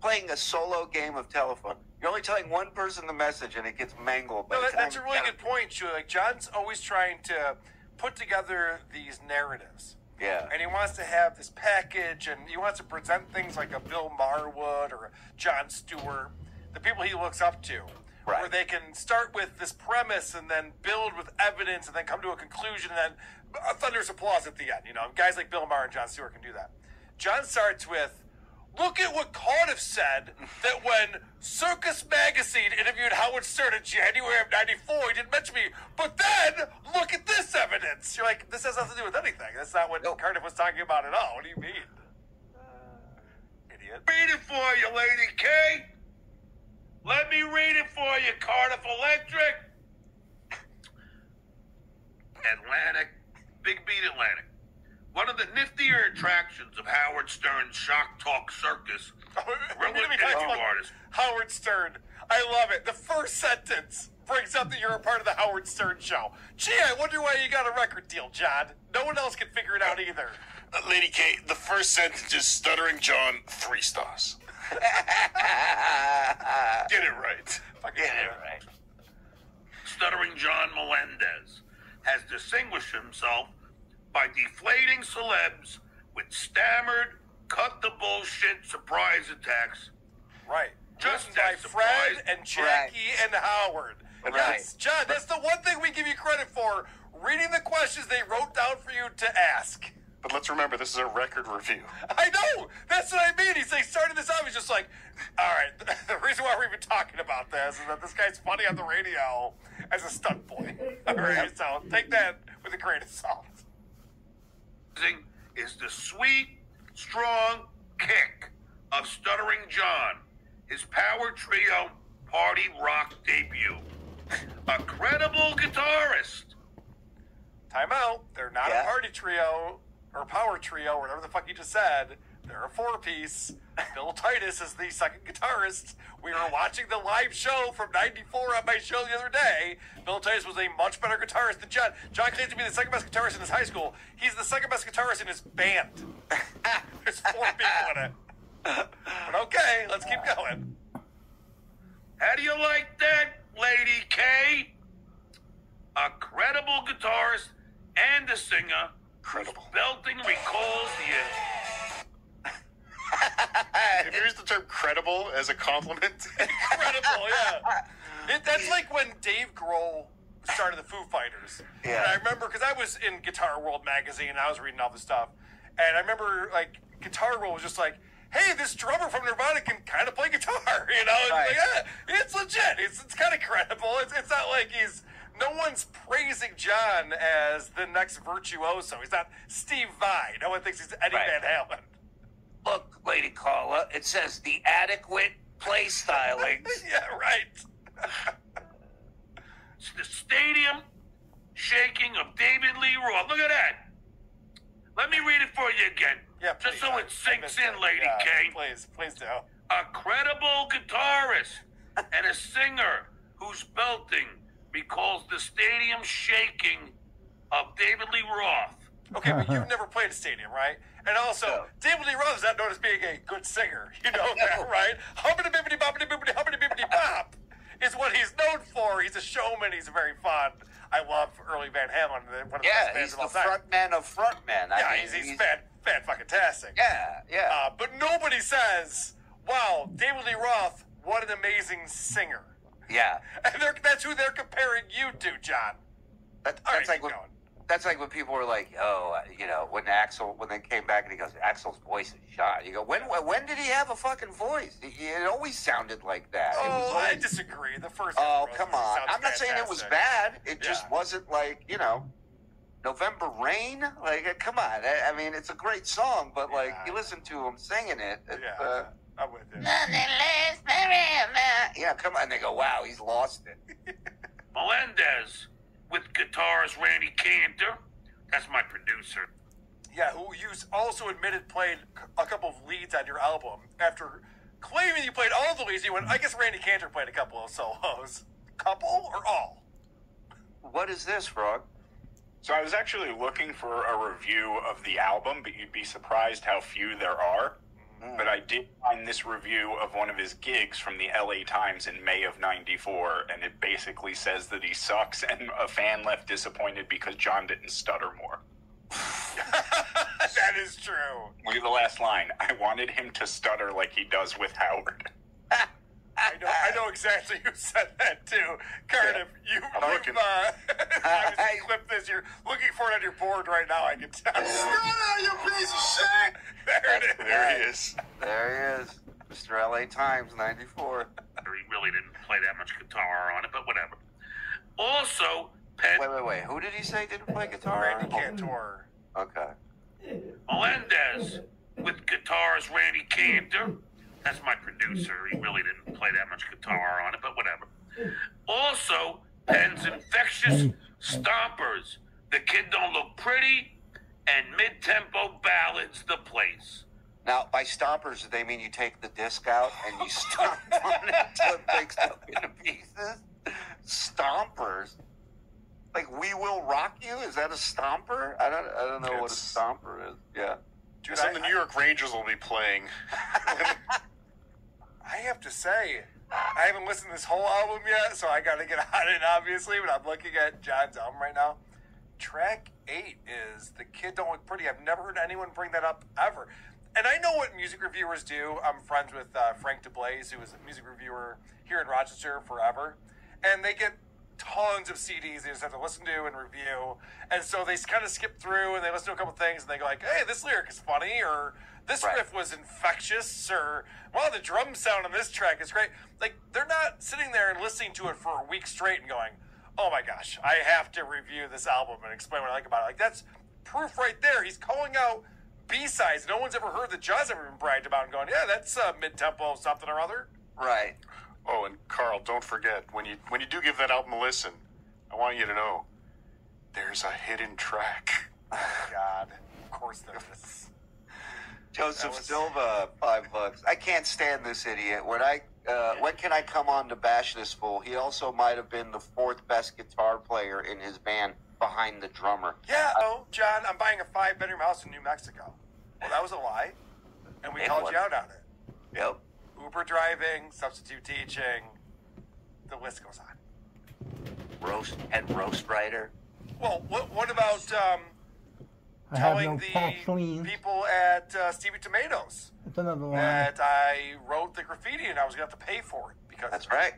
playing a solo game of telephone. You're only telling one person the message, and it gets mangled. by No, that, that's a really good point. Like John's always trying to put together these narratives. Yeah. And he wants to have this package and he wants to present things like a Bill Marwood or a Jon Stewart, the people he looks up to. Where they can start with this premise and then build with evidence and then come to a conclusion and then a thunderous applause at the end. You know, guys like Bill Maher and Jon Stewart can do that. John starts with Look at what Cardiff said that when Circus Magazine interviewed Howard Stern in January of 94, he didn't mention me. But then, look at this evidence. You're like, this has nothing to do with anything. That's not what Nope. Cardiff was talking about at all. What do you mean? Uh, Idiot. Beat it for you, Lady K. Let me read it for you, Cardiff Electric. Atlantic, Big Beat Atlantic. One of the niftier attractions of Howard Stern's Shock Talk Circus. We're gonna be talking about artist. Howard Stern. I love it. The first sentence brings up that you're a part of the Howard Stern show. Gee, I wonder why you got a record deal, John. No one else can figure it out either. Uh, Lady K, the first sentence is stuttering John, three stars. Get it right. Fucking Get it right. Stuttering John Melendez has distinguished himself by deflating celebs with stammered, cut the bullshit surprise attacks. Right. Just by Fred and Jackie and Howard. Right. Yes, John, that's the one thing we give you credit for. Reading the questions they wrote down for you to ask. But let's remember, this is a record review. I know. That's what I mean. He's like starting this off. He's just like, all right. The reason why we're even talking about this is that this guy's funny on the radio as a stunt boy. All right. So take that with a grain of salt. Thing is the sweet, strong kick of Stuttering John, his power trio party rock debut. A credible guitarist. Time out. They're not Yeah. a party trio or power trio, whatever the fuck you just said. They're a four piece. Bill Titus is the second guitarist. We were watching the live show from 94 on my show the other day. Bill Titus was a much better guitarist than John. John claims to be the second best guitarist in his high school. He's the second best guitarist in his band. There's four people in it. But okay, let's keep going. How do you like that, Lady K? A credible guitarist and a singer whose Credible. belting recalls the If you use the term credible as a compliment, Incredible, yeah. It, that's like when Dave Grohl started the Foo Fighters. Yeah. And I remember because I was in Guitar World magazine, and I was reading all this stuff, and I remember like Guitar World was just like, "Hey, this drummer from Nirvana can kind of play guitar," you know? It's Right. like, yeah, it's legit. It's it's kind of credible. It's it's not like he's. No one's praising John as the next virtuoso. He's not Steve Vai. No one thinks he's Eddie Right. Van Halen. Look, Lady Carla, it says the adequate play stylings. yeah, right. It's the stadium shaking of David Lee Roth. Look at that. Let me read it for you again. Yeah, Just please. so it sinks in, it. Lady Yeah, K. Please, please do. A credible guitarist and a singer who's belting recalls the stadium shaking of David Lee Roth. Okay, but you've never played a stadium, right? And also, No. David Lee Roth is not known as being a good singer. You know that, right? Hubbity bibbity bobbity bibbity hubbity bibbity bop is what he's known for. He's a showman. He's very fun. I love early Van Halen, one of the Yeah, best bands he's of the time. front man of frontmen. I yeah, mean, he's, he's, fan, fan fucking tastic. Yeah, yeah. Uh, but nobody says, wow, David Lee Roth, what an amazing singer. Yeah. And they're, that's who they're comparing you to, John. That, All right, that's like when, going. that's like when people were like, "Oh, uh, you know, when Axl when they came back and he goes, Axl's voice is shot." You go, "When when did he have a fucking voice? It, it always sounded like that." It Oh, I disagree. The first. Oh, come on! I'm not saying it was bad. It just wasn't like you know, November Rain. Like, uh, come on! I, I mean, it's a great song, but like Yeah. you listen to him singing it. it's, Yeah, uh, I'm with you. Nothing lasts forever. Yeah, come on. They go, wow, he's lost it. Melendez with guitarist Randy Cantor. That's my producer. Yeah, who you also admitted played a couple of leads on your album after claiming you played all the leads. You went, I guess Randy Cantor played a couple of solos. Couple or all? What is this, Frog? So I was actually looking for a review of the album, but you'd be surprised how few there are. But I did find this review of one of his gigs from the LA Times in May of 94, and it basically says that he sucks, and a fan left disappointed because John didn't stutter more. that is true. Look at the last line. I wanted him to stutter like he does with Howard. I know, I know exactly who said that too. Cardiff, you, I'm you've, looking. uh, obviously clip this. You're looking for it on your board right now. I can tell. you piece of shit! there it is. There he is. There he is. Mr. LA Times, 94. He really didn't play that much guitar on it, but whatever. Also, Penn Wait, wait, wait. Who did he say didn't play guitar? Randy Cantor. Okay. Melendez with guitarist Randy Cantor. That's my producer. He really didn't play that much guitar on it, but whatever. Also, Penn's infectious stompers. The kid don't look pretty, and mid-tempo ballads the place. Now, by stompers, do they mean you take the disc out and you stomp on it until it breaks up into pieces? Stompers? Like We Will Rock You? Is that a stomper? I don't, I don't know what a stomper is. Yeah. Dude, I, of the New York Rangers will be playing. I have to say, I haven't listened to this whole album yet, so I got to get on it, obviously. But I'm looking at John's album right now. Track eight is "The Kid Don't Look Pretty." I've never heard anyone bring that up ever, and I know what music reviewers do. I'm friends with uh, Frank De Blase, who is a music reviewer here in Rochester forever, and they get tons of CDs they just have to listen to and review, and so they kind of skip through and they listen to a couple things and they go like, "Hey, this lyric is funny," or "This Right. riff was infectious," or "Wow, the drum sound on this track is great." Like they're not sitting there and listening to it for a week straight and going, "Oh my gosh, I have to review this album and explain what I like about it." Like that's proof right there. He's calling out B sides. No one's ever heard that Jaws ever been bragged about and going, "Yeah, that's uh, mid tempo something or other." Right. Oh, and Carl, don't forget when you when you do give that album a listen, I want you to know there's a hidden track. God, of course there is. Joseph was- Silva, five bucks. I can't stand this idiot. When I uh, when can I come on to bash this fool? He also might have been the fourth best guitar player in his band behind the drummer. Yeah, oh, John, I'm buying a five bedroom house in New Mexico. Well, that was a lie, and we It called was. you out on it. Yep. Uber driving, substitute teaching, the list goes on. Roast head roast writer. Well, what what about um, telling no the cash people at uh, Stevie Tomatoes That's another line. that I wrote the graffiti and I was going to have to pay for it because That's right.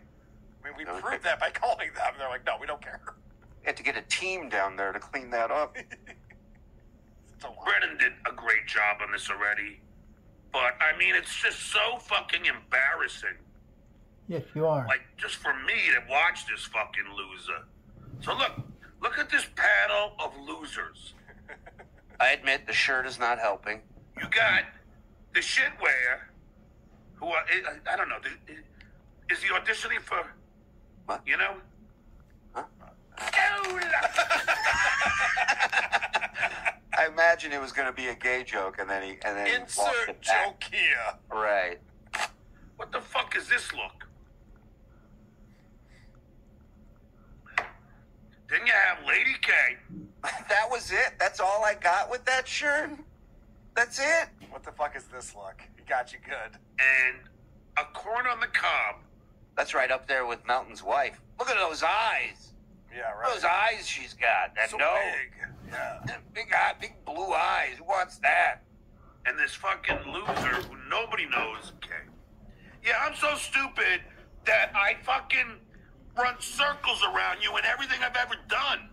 I mean, we Okay. proved that by calling them. They're like, no, we don't care. You had to get a team down there to clean that up. It's a. Brennan did a great job on this already, but I mean, it's just so fucking embarrassing. Yes, you are. Like, just for me to watch this fucking loser. So look, look at this panel of losers. I admit the shirt is not helping. You got the shitware, who are, I, I don't know, the- eh, is he auditioning for, What? you know? Huh? I imagine it was going to be a gay joke, and then he and then he Insert it joke here. Right. what the fuck is this look? 80K. That was it. That's all I got with that shirt. That's it. What the fuck is this look? He got you good. and a corn on the cob. That's right up there with Mountain's wife. Look at those eyes. Yeah, Look at those eyes she's got. That So nose. big. Yeah. Big eye, big blue eyes. Who wants that? and this fucking loser who nobody knows. Okay. Yeah, I'm so stupid that I fucking run circles around you in everything I've ever done.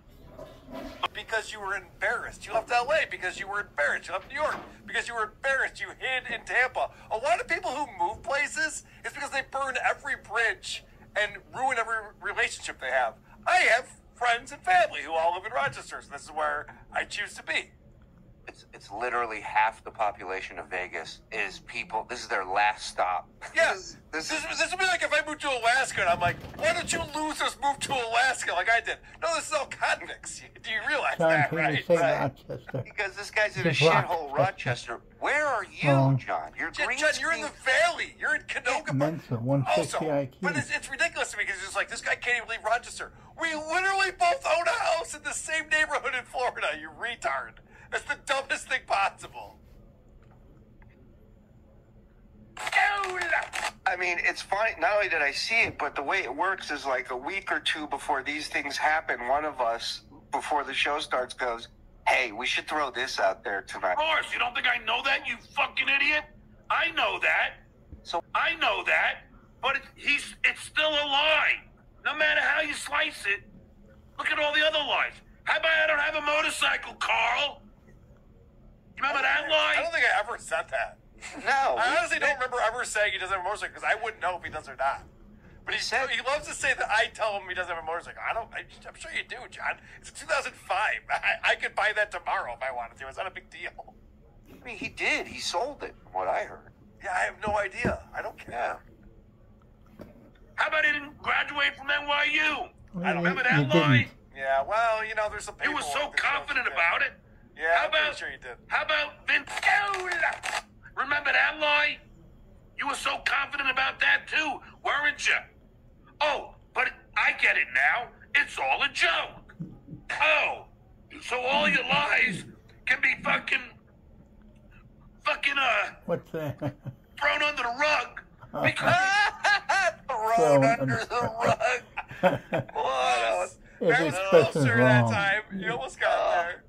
Because you were embarrassed. You left LA because you were embarrassed. You left New York because you were embarrassed. You hid in Tampa. A lot of people who move places is because they burn every bridge and ruin every relationship they have. I have friends and family who all live in Rochester, so this is where I choose to be. It's it's literally half the population of Vegas is people. This is their last stop. Yes. This This, is this would be like if I moved to Alaska and I'm like, why don't you losers move to Alaska like I did? No, this is all convicts. Do you realize John, that, can you right? say Right. Rochester? because this guy's in a It's shithole, Rochester. Rochester. Where are you, Wrong. John? You're John, green. John, you're in the valley. You're in Canoga. Mensa, 150 Also, IQ. but it's, it's ridiculous to me because it's like this guy can't even leave Rochester. We literally both own a house in the same neighborhood in Florida. You retard. That's the dumbest thing possible. I mean, it's fine. Not only did I see it, but the way it works is like a week or two before these things happen. One of us, before the show starts, goes, "Hey, we should throw this out there tonight." Of course, you don't think I know that, you fucking idiot? I know that. So I know that. But it, he's it's still a lie. No matter how you slice it. Look at all the other lies. How about I don't have a motorcycle, Carl? You remember that line? I don't think I ever said that. no, I honestly don't remember ever saying he doesn't have a motorcycle because I wouldn't know if he does or not. But he, said- he loves to say that I tell him he doesn't have a motorcycle. I don't. I, I'm sure you do, John. It's 2005. I, I could buy that tomorrow if I wanted to. It's not a big deal. I mean, he did. He sold it, from what I heard. Yeah, I have no idea. I don't care. How about he didn't graduate from NYU? I don't Remember that line. didn't. Yeah, well, you know, there's some You people. were so confident about it. Yeah, How I'm about- sure you did. How about Vincola? Remember that lie? You were so confident about that too, weren't you? Oh, but I get it now. It's all a joke. Oh, so all your lies can be fucking, fucking uh, What's that? thrown under the rug because Thrown Thrown under under- the rug. What? His That was expression's closer that time. You almost got there.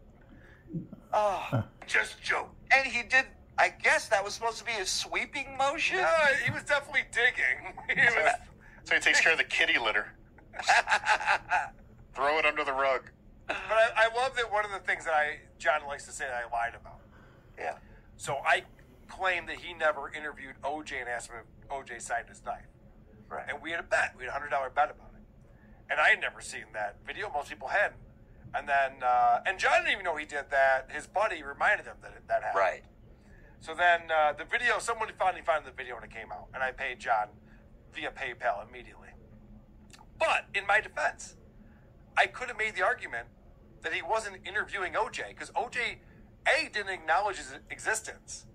Oh. just joke. And he did. I guess that was supposed to be a sweeping motion. No, he was definitely digging. He was, So he takes care of the kitty litter. Throw it under the rug. but I, I love that one of the things that I John likes to say that I lied about. Yeah. So I claim that he never interviewed OJ and asked him if OJ signed his knife. Right. And we had a bet. We had a hundred dollar bet about it. And I had never seen that video. Most people hadn't. And then, uh, and John didn't even know he did that. His buddy reminded him that it, that happened. Right. So then uh, the video, someone finally found the video when it came out, and I paid John via PayPal immediately. But in my defense, I could have made the argument that he wasn't interviewing OJ because OJ, A, didn't acknowledge his existence,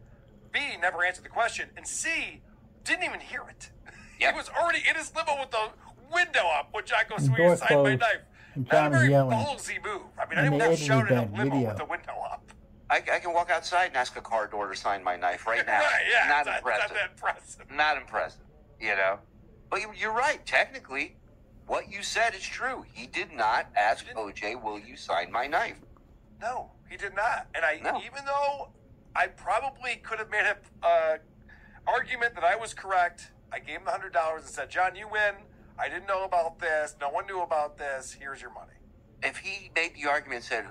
B, never answered the question, and C, didn't even hear it. Yep. He was already in his limo with the window up when John goes, And "Will you door my knife?" And Not a John was very yelling. ballsy move. I mean, And I they would have edited shown in a that video. with the window up. I, I can walk outside and ask a car door to sign my knife right now. right, yeah. Not impressive. not impressive. Not impressive. You know. But you- you're right. Technically, what you said is true. He did not ask OJ, "Will you sign my knife?" No, he did not. And I, No. even though I probably could have made a uh, argument that I was correct, I gave him the hundred dollars and said, "John, you win. I didn't know about this. No one knew about this. Here's your money." If he made the argument and said,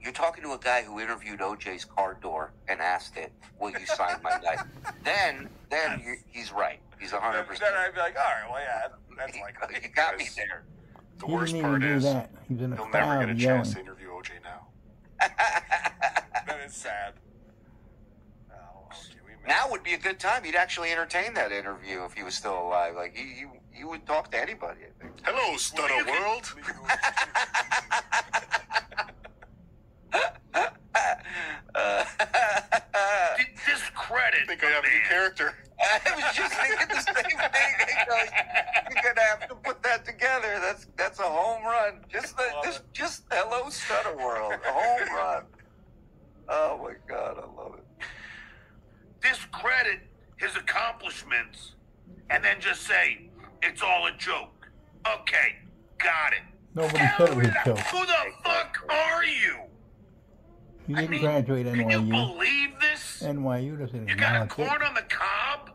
"You're talking to a guy who interviewed OJ's car door and asked it, will you sign my life?" then, then you he's right. He's 100. percent then I'd be like, "All right, well, yeah, that's likely." You got me there. The He worst part is that. He was in a he'll never get a yelling. chance to interview OJ now. that is sad. Oh, okay, Now would be a good time. He'd actually entertain that interview if he was still alive. Like he, he, he would talk to anybody. I think. Hello, Stunner World. Uh, discredit I think I have a new character. I was just thinking the same thing. You know, You're gonna have to put that that together, that's that's a home run. Just the, just just hello Stutter World, a home run. Oh my god, I love it. discredit his accomplishments and then just say Nobody said it was a joke. Who the fuck are you? You didn't mean, graduate Can you NYU. believe this? NYU doesn't You got a acknowledge it. corn on the cob?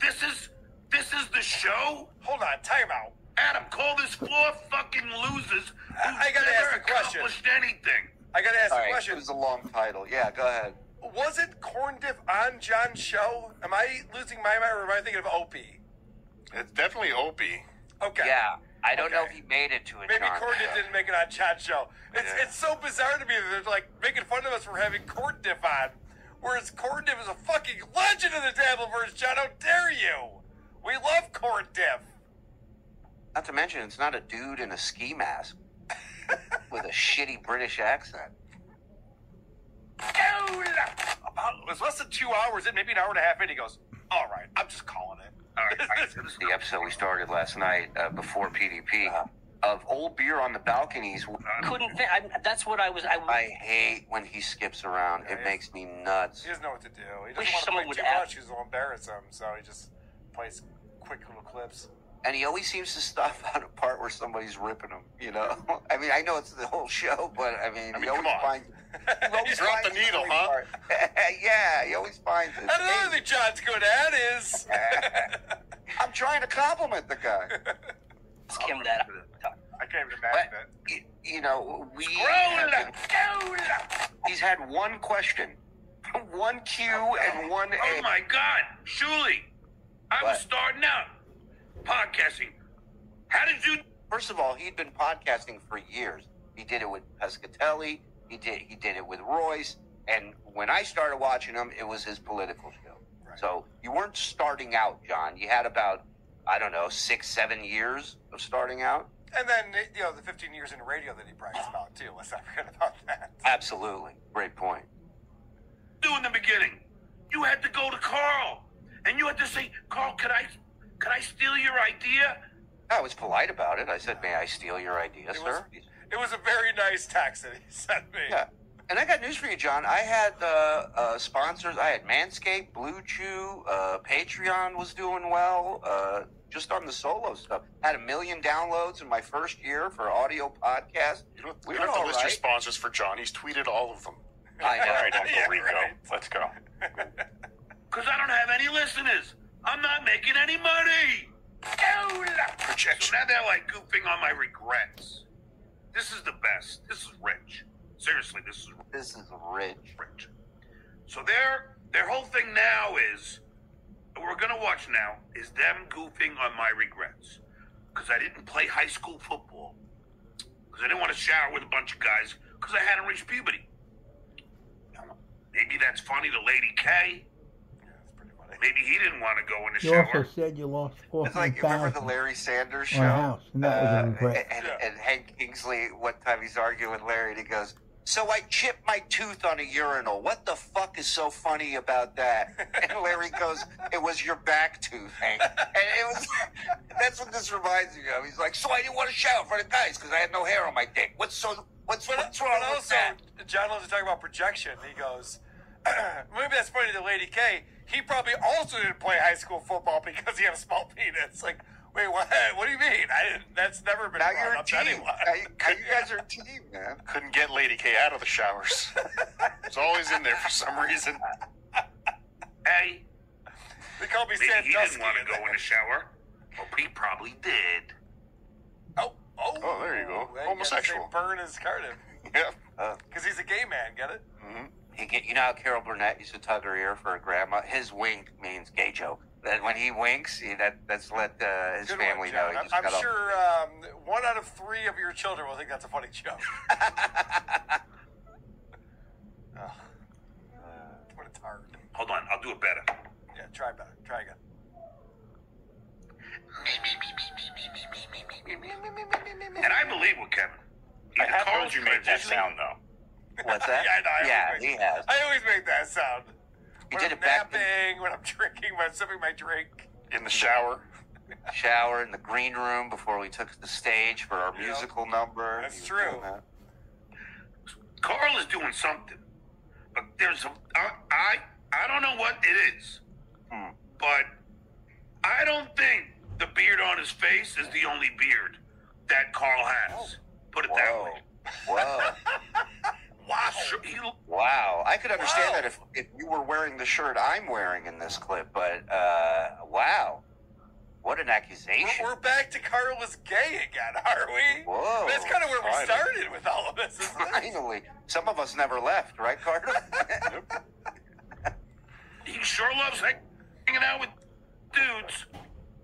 This is this is the show? Hold on, time out. Adam, call this four fucking losers who've I gotta never ask a question. accomplished anything. I gotta ask All a right, question. it was a long title. Yeah, go ahead. Was it corn dip on John's show? Am I losing my mind or am I thinking of Opie? It's definitely Opie. Okay. Yeah, I don't know if he made it to it. Maybe John. corn dip didn't make it on John's show. It's Yeah. it's so bizarre to me that they're like making fun of us for having corn dip on. Whereas corn dip is a fucking legend in the Dabbleverse, John. How dare you? We love corn dip. Not to mention, it's not a dude in a ski mask with a shitty British accent. About it was less than two hours in, maybe an hour and a half in. He goes, "All right, I'm just calling it." Right, the episode we started last night uh, before PDP of old beer on the balconies. Couldn't think. I, that's what I was. I, I hate when he skips around. It makes me nuts. He doesn't know what to do. He doesn't Wish want to play too much because it'll embarrass him. So he just plays quick little clips. And he always seems to stop on a part where somebody's ripping him. You know, I mean, I know it's the whole show, but I mean, I mean, he always come finds. He always Drop the needle, funny huh? yeah, he always finds it. And another thing John's good at is I'm trying to compliment the guy. ask him that. I can't even But, imagine it. y- you know, we. Roll, have been- roll. he's had one question, one Q, and one Oh A. Oh my God, Shuli, I was starting out podcasting. How did you? First of all, he'd been podcasting for years. He did it with Pescatelli. He did he did it with Royce. And when I started watching him, it was his political show. Right. So you weren't starting out, John. You had about I don't know six, seven years of starting out. And then you know the 15 years in radio that he brags about too. Let's not forget about that. Absolutely, great point. do in the beginning? You had to go to Carl, and you had to say, Carl, could I, could I steal your idea? I was polite about it. I said, "May I steal your idea, It was, sir?" it was a very nice text that he sent me. Yeah. And I got news for you, John. I had uh, uh, sponsors. I had Manscaped, BlueChew, uh, Patreon was doing well. Uh, just on the solo stuff, had a million downloads in my first year for audio podcast. You don't, We you don't have to all list your sponsors for John. He's tweeted all of them. I know. All right, Uncle Yeah, Rico. right. Let's go. Because I don't have any listeners. I'm not making any money. So now they're like goofing on my regrets. This is the best. This is rich. Seriously, this is This is rich. rich. So their their whole thing now is what we're gonna watch now is them goofing on my regrets because I didn't play high school football because I didn't want to shower with a bunch of guys because I hadn't reached puberty. Maybe that's funny to Lady K. Yeah, it's pretty funny. Maybe he didn't want to go in the You also shower. said you lost four It's like hundred you remember the. Larry Sanders show, on a house, and that was a Uh, regret. and, Yeah. and Hank Kingsley. One time he's arguing with Larry, and he goes, "So I chipped my tooth on a urinal. What the fuck is so funny about that?" And Larry goes, "It was your back tooth, Hank." And it was. That's what this reminds me of. He's like, "So I didn't want to shower for the guys because I had no hair on my dick. What's so? What's But, what's but wrong with also, that?" John loves to talk about projection. He goes, maybe that's funny to Lady K. He probably also didn't play high school football because he had a small penis. Like, wait, what? What do you mean? I didn't. That's never been Now brought you're a up to team. anyone. Now you, now you guys are a team, man. Couldn't get Lady K out of the showers. It's always in there for some reason. Hey, they call me maybe he Sandusky. didn't want to go in the shower. Well, he probably did. Oh, oh, Oh, there you go. Homosexual. You gotta burn his Cardiff Yeah. Uh, because he's a gay man. Get it? Mm-hmm. He get, you know how Carol Burnett used to tug her ear for her grandma? His wink means gay joke. That when he winks, he, that that's let uh, his Good family one, know. John. He I'm, just I'm got sure um, one out of three of your children will think that's a funny joke. Ugh. what a tard. Hold on, I'll do it better. Yeah, try better. Try again. And I believe with Kevin. I have Carl's heard you make that sound, though. What's that? Yeah, I know, I yeah, always he has. I always make that sound. He when did I'm it back. napping, when I'm drinking, when I'm sipping my drink. In the shower. shower in the green room before we took the stage for our Yeah. musical number. That's true. that. Carl is doing something, but there's a I I, I don't know what it is, Hmm. but I don't think the beard on his face is the only beard that Carl has. Put it that way. Whoa. Wow. Wow. I could understand Wow. that if, if you were wearing the shirt I'm wearing in this clip, but uh, wow. What an accusation. We're, we're back to Carl was gay again, are we? Whoa. That's kind of where we started with all of this, isn't it? Finally. Some of us never left, right, Carter? he sure loves hanging out with dudes.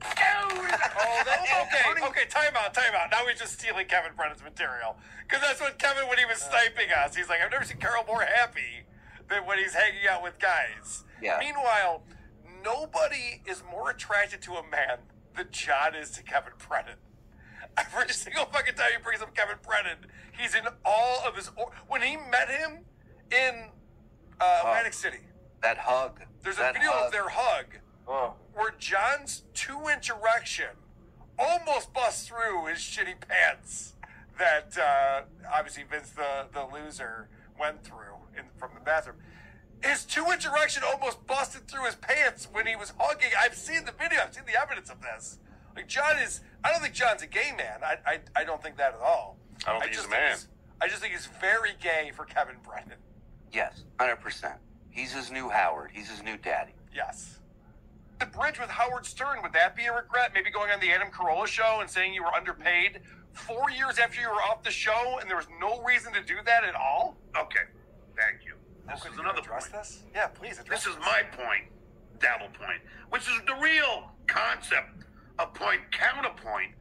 Oh, that, okay, okay, time out, time out. Now he's just stealing Kevin Brennan's material. Because that's what Kevin, when he was sniping us, he's like, I've never seen Carl more happy than when he's hanging out with guys. Yeah. Meanwhile, nobody is more attracted to a man than John is to Kevin Brennan. Every single fucking time he brings up Kevin Brennan, he's in all of his. Or- when he met him in uh, Atlantic City, that hug. there's a that video hug. of their hug Oh. where John's two inch erection almost busts through his shitty pants that uh, obviously Vince the, the loser went through in, from the bathroom. His two inch erection almost busted through his pants when he was hugging. I've seen the video, I've seen the evidence of this. Like, John is, I don't think John's a gay man. I, I, I don't think that at all. I don't think he's just a man. he's- I just think he's very gay for Kevin Brennan. Yes, 100%. He's his new Howard. He's his new daddy. Yes. The bridge with Howard Stern, would that be a regret? Maybe going on the Adam Carolla show and saying you were underpaid four years after you were off the show and there was no reason to do that at all? Okay, thank you. This Could is another address point. this? Yeah, please address This is this. my point, dabble point, which is the real concept of point counterpoint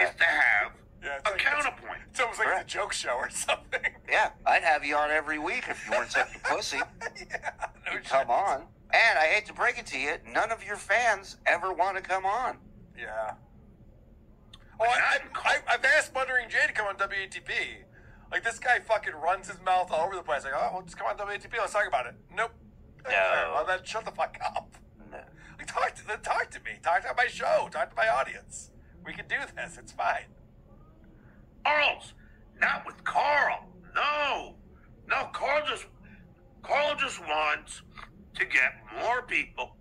is to have Yeah, a like- counterpoint. It's almost like Correct. it's a joke show or something. Yeah, I'd have you on every week if you weren't such a pussy. yeah, no You'd come on. And I hate to break it to you, none of your fans ever want to come on. Yeah. Oh, I, I, I've asked Muttering Jay to come on WATP. Like, this guy fucking runs his mouth all over the place. Like, oh, well, just come on WATP. Let's talk about it. Nope. No. Well, then shut the fuck up. No. Like, talk to, talk to me. Talk to my show. Talk to my audience. We can do this. It's fine. Carl's not with Carl. No, no. Carl just Carl just wants to get more people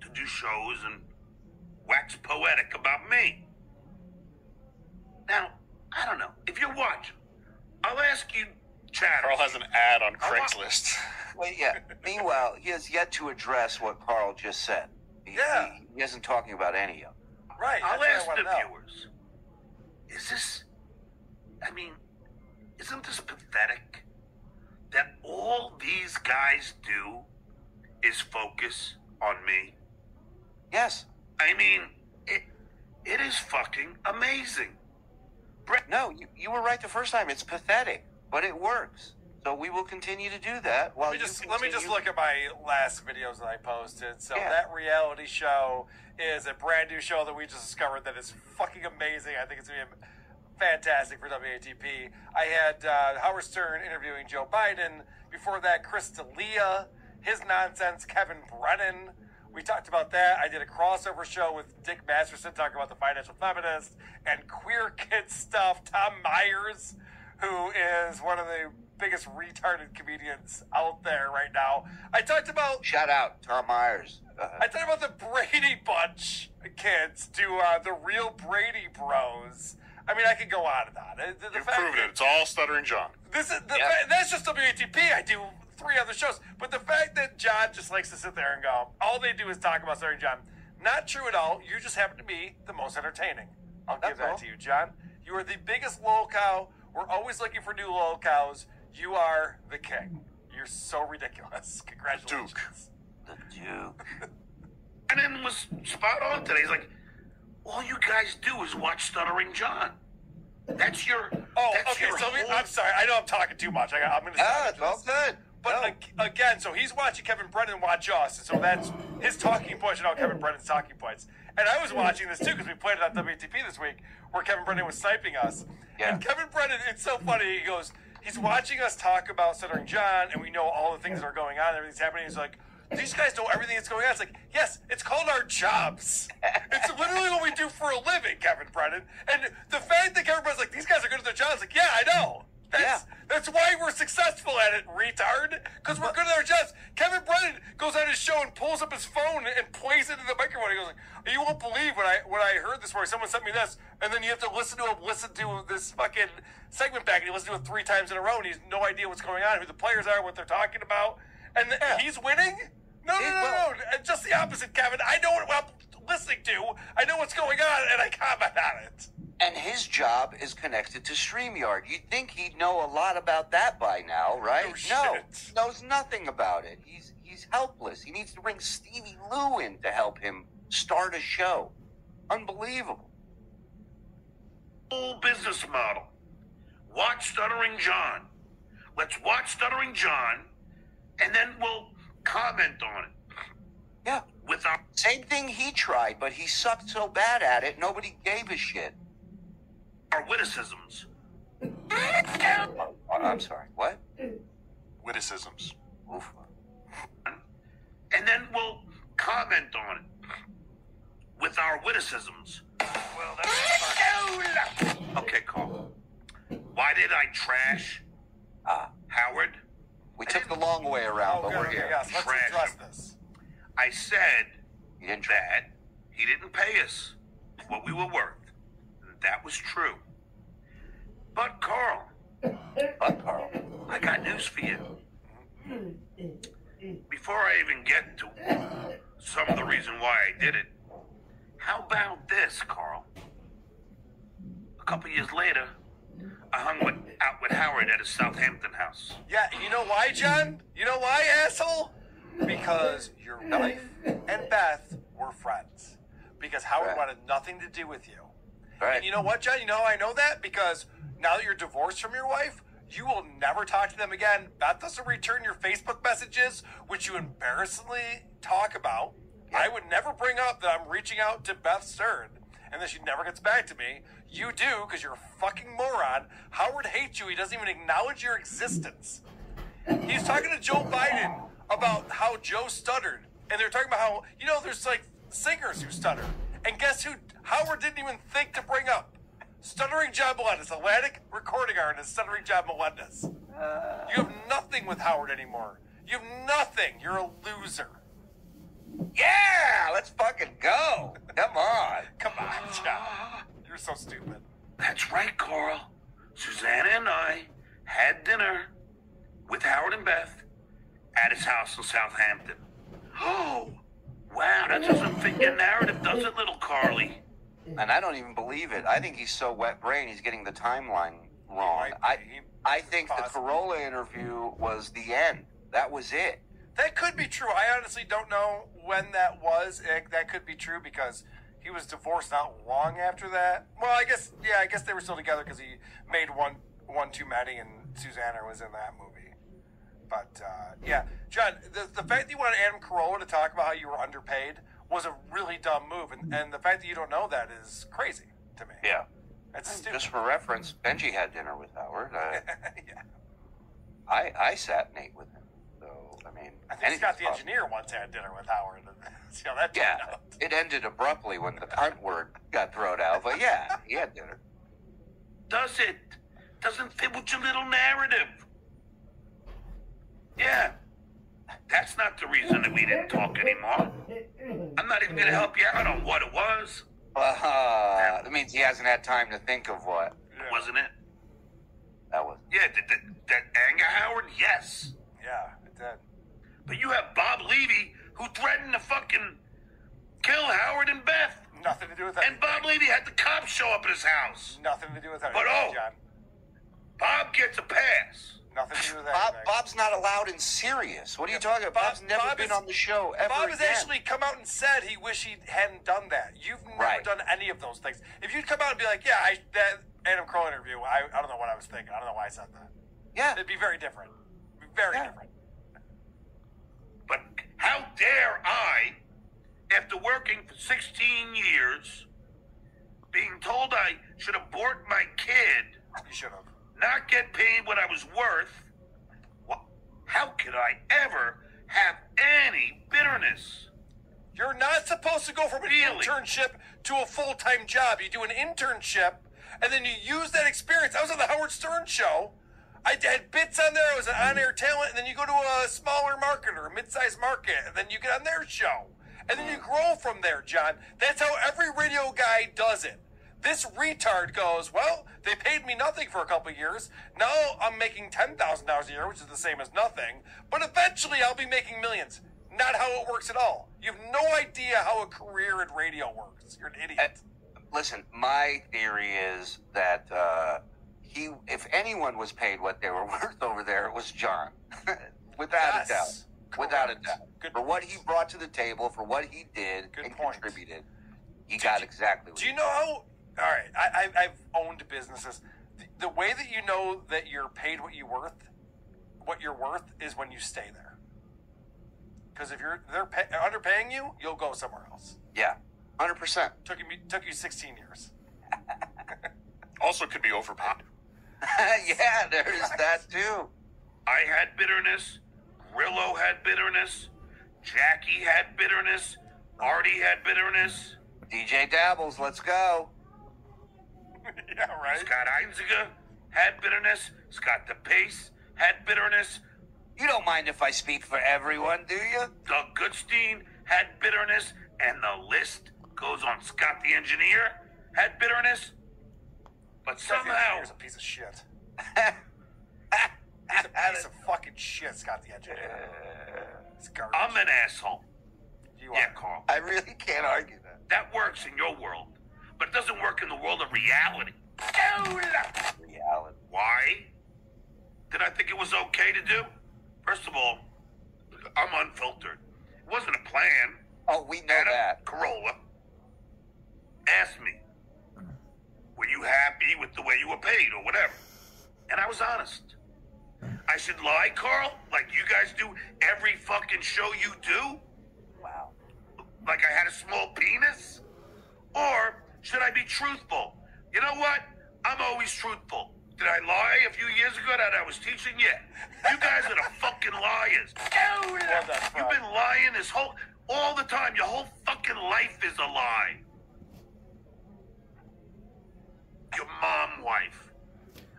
to do shows and wax poetic about me. Now, I don't know if you're watching. I'll ask you, Chad. Carl has an ad on Craigslist. Well, yeah. Meanwhile, he has yet to address what Carl just said. He, Yeah. He, he isn't talking about any of it. Right. I'll ask the know. viewers. Is this? I mean, isn't this pathetic? That all these guys do is focus on me. Yes. I mean, it it is fucking amazing. Brett, No, you, you were right the first time. It's pathetic, but it works. So we will continue to do that while Let me just let me just look at my last videos that I posted. So Yeah. that reality show is a brand new show that we just discovered that is fucking amazing. I think it's gonna be fantastic for WATP. I had uh, Howard Stern interviewing Joe Biden. Before that, Chris D'Elia, his nonsense, Kevin Brennan. We talked about that. I did a crossover show with Dick Masterson talking about the financial feminist and queer kid stuff. Tom Myers, who is one of the biggest retarded comedians out there right now. I talked about Shout out Tom Myers. Uh, I talked about the Brady Bunch kids do uh, the real Brady Bros. I mean, I could go on and on. The, the You've proven that- it. It's all stuttering John. this is the Yeah. fa- that's just WATP. I do three other shows, but the fact that John just likes to sit there and go, all they do is talk about starring John. Not true at all. You just happen to be the most entertaining. I'll give that all. to you, John. You are the biggest lol cow. We're always looking for new lol cows. You are the king. You're so ridiculous. Congratulations. Duke. The Duke. and then was spot on today. He's like, all you guys do is watch Stuttering John. That's your. Oh, that's okay. your So let me- whole- I'm sorry. I know I'm talking too much. I, I'm going to. Ah, it's all good. But No. ag- again, so he's watching Kevin Brennan watch us, and so that's his talking points. You know, Kevin Brennan's talking points. And I was watching this too because we played it on WTP this week, where Kevin Brennan was sniping us. Yeah. And Kevin Brennan, it's so funny. He goes, he's watching us talk about Stuttering John, and we know all the things that are going on, everything's happening. He's like, these guys know everything that's going on. It's like, yes, it's called our jobs. It's literally what we do for a living, Kevin Brennan. And the fact that Kevin Brennan's like, these guys are good at their jobs, like, yeah, I know. That's, Yeah. that's why we're successful at it, retard. Because we're good at our jobs. Kevin Brennan goes on his show and pulls up his phone and plays it into the microphone. He goes like, oh, "You won't believe when I when I heard this story. Someone sent me this, and then you have to listen to him, listen to this fucking segment back, and you listen to it three times in a row, and he's no idea what's going on, who the players are, what they're talking about, and th- he's winning. No, no, no, no, no. Just the opposite, Kevin. I know what I'm listening to. I know what's going on, and I comment on it. And his job is connected to StreamYard. You'd think he'd know a lot about that by now, right? No no, shit. knows nothing about it. He's he's helpless. He needs to bring Stevie Lou in to help him start a show. Unbelievable. Whole business model. Watch Stuttering John. Let's watch Stuttering John, and then we'll comment on it Yeah. Without Same thing he tried, but he sucked so bad at it, nobody gave a shit. Our witticisms. Oh, I'm sorry. What? Witticisms. Oof. and then we'll comment on it with our witticisms. Well, that's Okay, Carl. Why did I trash Ah, Howard? we took the long way around, Oh, but good, we're here. yes. Let's Trash address this. I said that he didn't pay us what we were worth. And that was true. But Carl, But Carl, I got news for you. Before I even get to some of the reason why I did it, how about this, Carl? A couple years later, I hung with, out with Howard at his Southampton house. Yeah, you know why, John? You know why, asshole? Because your wife and Beth were friends. Because Howard Right. wanted nothing to do with you. Right? And you know what, John? You know I know that? Because now that you're divorced from your wife, you will never talk to them again. Beth doesn't return your Facebook messages, which you embarrassingly talk about. I would never bring up that I'm reaching out to Beth Stern and then she never gets back to me. You do because you're a fucking moron. Howard hates you. He doesn't even acknowledge your existence. He's talking to Joe Biden about how Joe stuttered. And they're talking about how, you know, there's like singers who stutter. And guess who Howard didn't even think to bring up? Stuttering John Melendez, Atlantic recording artist, Stuttering John Melendez. You have nothing with Howard anymore. You have nothing. You're a loser. yeah, let's fucking go. Come on. Come on, John. You're so stupid. That's right, Carl. Susanna and I had dinner with Howard and Beth at his house in Southampton. Oh, wow, that doesn't fit your narrative, does it, little Carly? And I don't even believe it. I think he's so wet brain he's getting the timeline wrong. I I think the. Carolla interview was the end. That was it. That could be true. I honestly don't know when that was. It, that could be true because he was divorced not long after that. Well, I guess yeah, I guess they were still together because he made one one too many, and Susanna was in that movie. But uh, yeah, John, the, the fact that you wanted Adam Carolla to talk about how you were underpaid was a really dumb move, and, and the fact that you don't know that is crazy to me. Yeah. it's stupid. Just for reference, Benji had dinner with Howard. I, yeah. I, I sat and ate with him. So, I mean, I think Scott the possible. engineer once had dinner with Howard. See how that Yeah, out. it ended abruptly when the cunt word got thrown out. But yeah, he had dinner. Does it? Doesn't fit with your little narrative. Yeah. That's not the reason that we didn't talk anymore. I'm not even going to help you out on what it was, Uh, that means he hasn't had time to think of what Yeah. wasn't it? that was. Yeah, did that, that anger Howard? Yes. Yeah, it did. But you have Bob Levy who threatened to fucking kill Howard and Beth. Nothing to do with that. And Bob Levy had the cops show up at his house. Nothing to do with that. But oh. John. Bob gets a pass. Nothing to do with that. Bob, Bob's not allowed in Sirius. What are you talking about? Bob- Bob's never Bob been is- on the show ever Bob has again. actually come out and said he wish he hadn't done that. You've never Right. done any of those things. If you'd come out and be like, "Yeah, I, that Adam Carolla interview, I, I don't know what I was thinking. I don't know why I said that." yeah, It'd be very different. Be very Yeah. different. But how dare I, after working for 16 years, being told I should abort my kid, You should have. Not get paid what I was worth? Well, how could I ever have any bitterness. You're not supposed to go from an Really? internship to a full time job. You do an internship and then you use that experience. I was on the Howard Stern show. I had bits on there. I was an on air talent. And then you go to a smaller market or a mid sized market and then you get on their show. And then you grow from there, John. That's how every radio guy does it. This retard goes, well, they paid me nothing for a couple of years. Now I'm making $10,000 a year, which is the same as nothing. But eventually I'll be making millions. Not how it works at all. You have no idea how a career in radio works. You're an idiot. Listen, my theory is that uh, he, if anyone was paid what they were worth over there, it was John, without Yes, a doubt, without a doubt. Good for what he brought to the table, for what he did Good and point. contributed, he got exactly. What Do you he know how? All right, I, I, I've owned businesses. The, the way that you know that you're paid what you're worth, what you're worth, is when you stay there. Because if you're they're pay, underpaying you, you'll go somewhere else. Yeah, hundred percent. Took you took you 16 years. Also, could be overpaid. Yeah, there's that too. I had bitterness. Grillo had bitterness. Jackie had bitterness. Artie had bitterness. DJ Dabbles, let's go. yeah, right. Scott Einziger had bitterness. Scott DePace had bitterness. You don't mind if I speak for everyone, do you? Doug Goodstein had bitterness. And the list goes on. Scott the Engineer had bitterness. But somehow, He's a piece of shit. He's a piece of fucking shit, Scott the engineer. Uh, garbage. I'm an asshole. you Yeah, are. Carl. I really can't argue that. That works in your world. But it doesn't work in the world of reality. Reality. Why did I think it was okay to do? First of all, I'm unfiltered. It wasn't a plan. Oh, we know Adam that. Carolla asked me, Were you happy with the way you were paid or whatever? And I was honest. I should lie, Carl, like you guys do every fucking show you do? Wow. Like I had a small penis? Or should I be truthful? You know what? I'm always truthful. Did I lie a few years ago that I was teaching? Yeah. You guys are the fucking liars. You've been lying this whole all the time. Your whole fucking life is a lie. Your mom wife.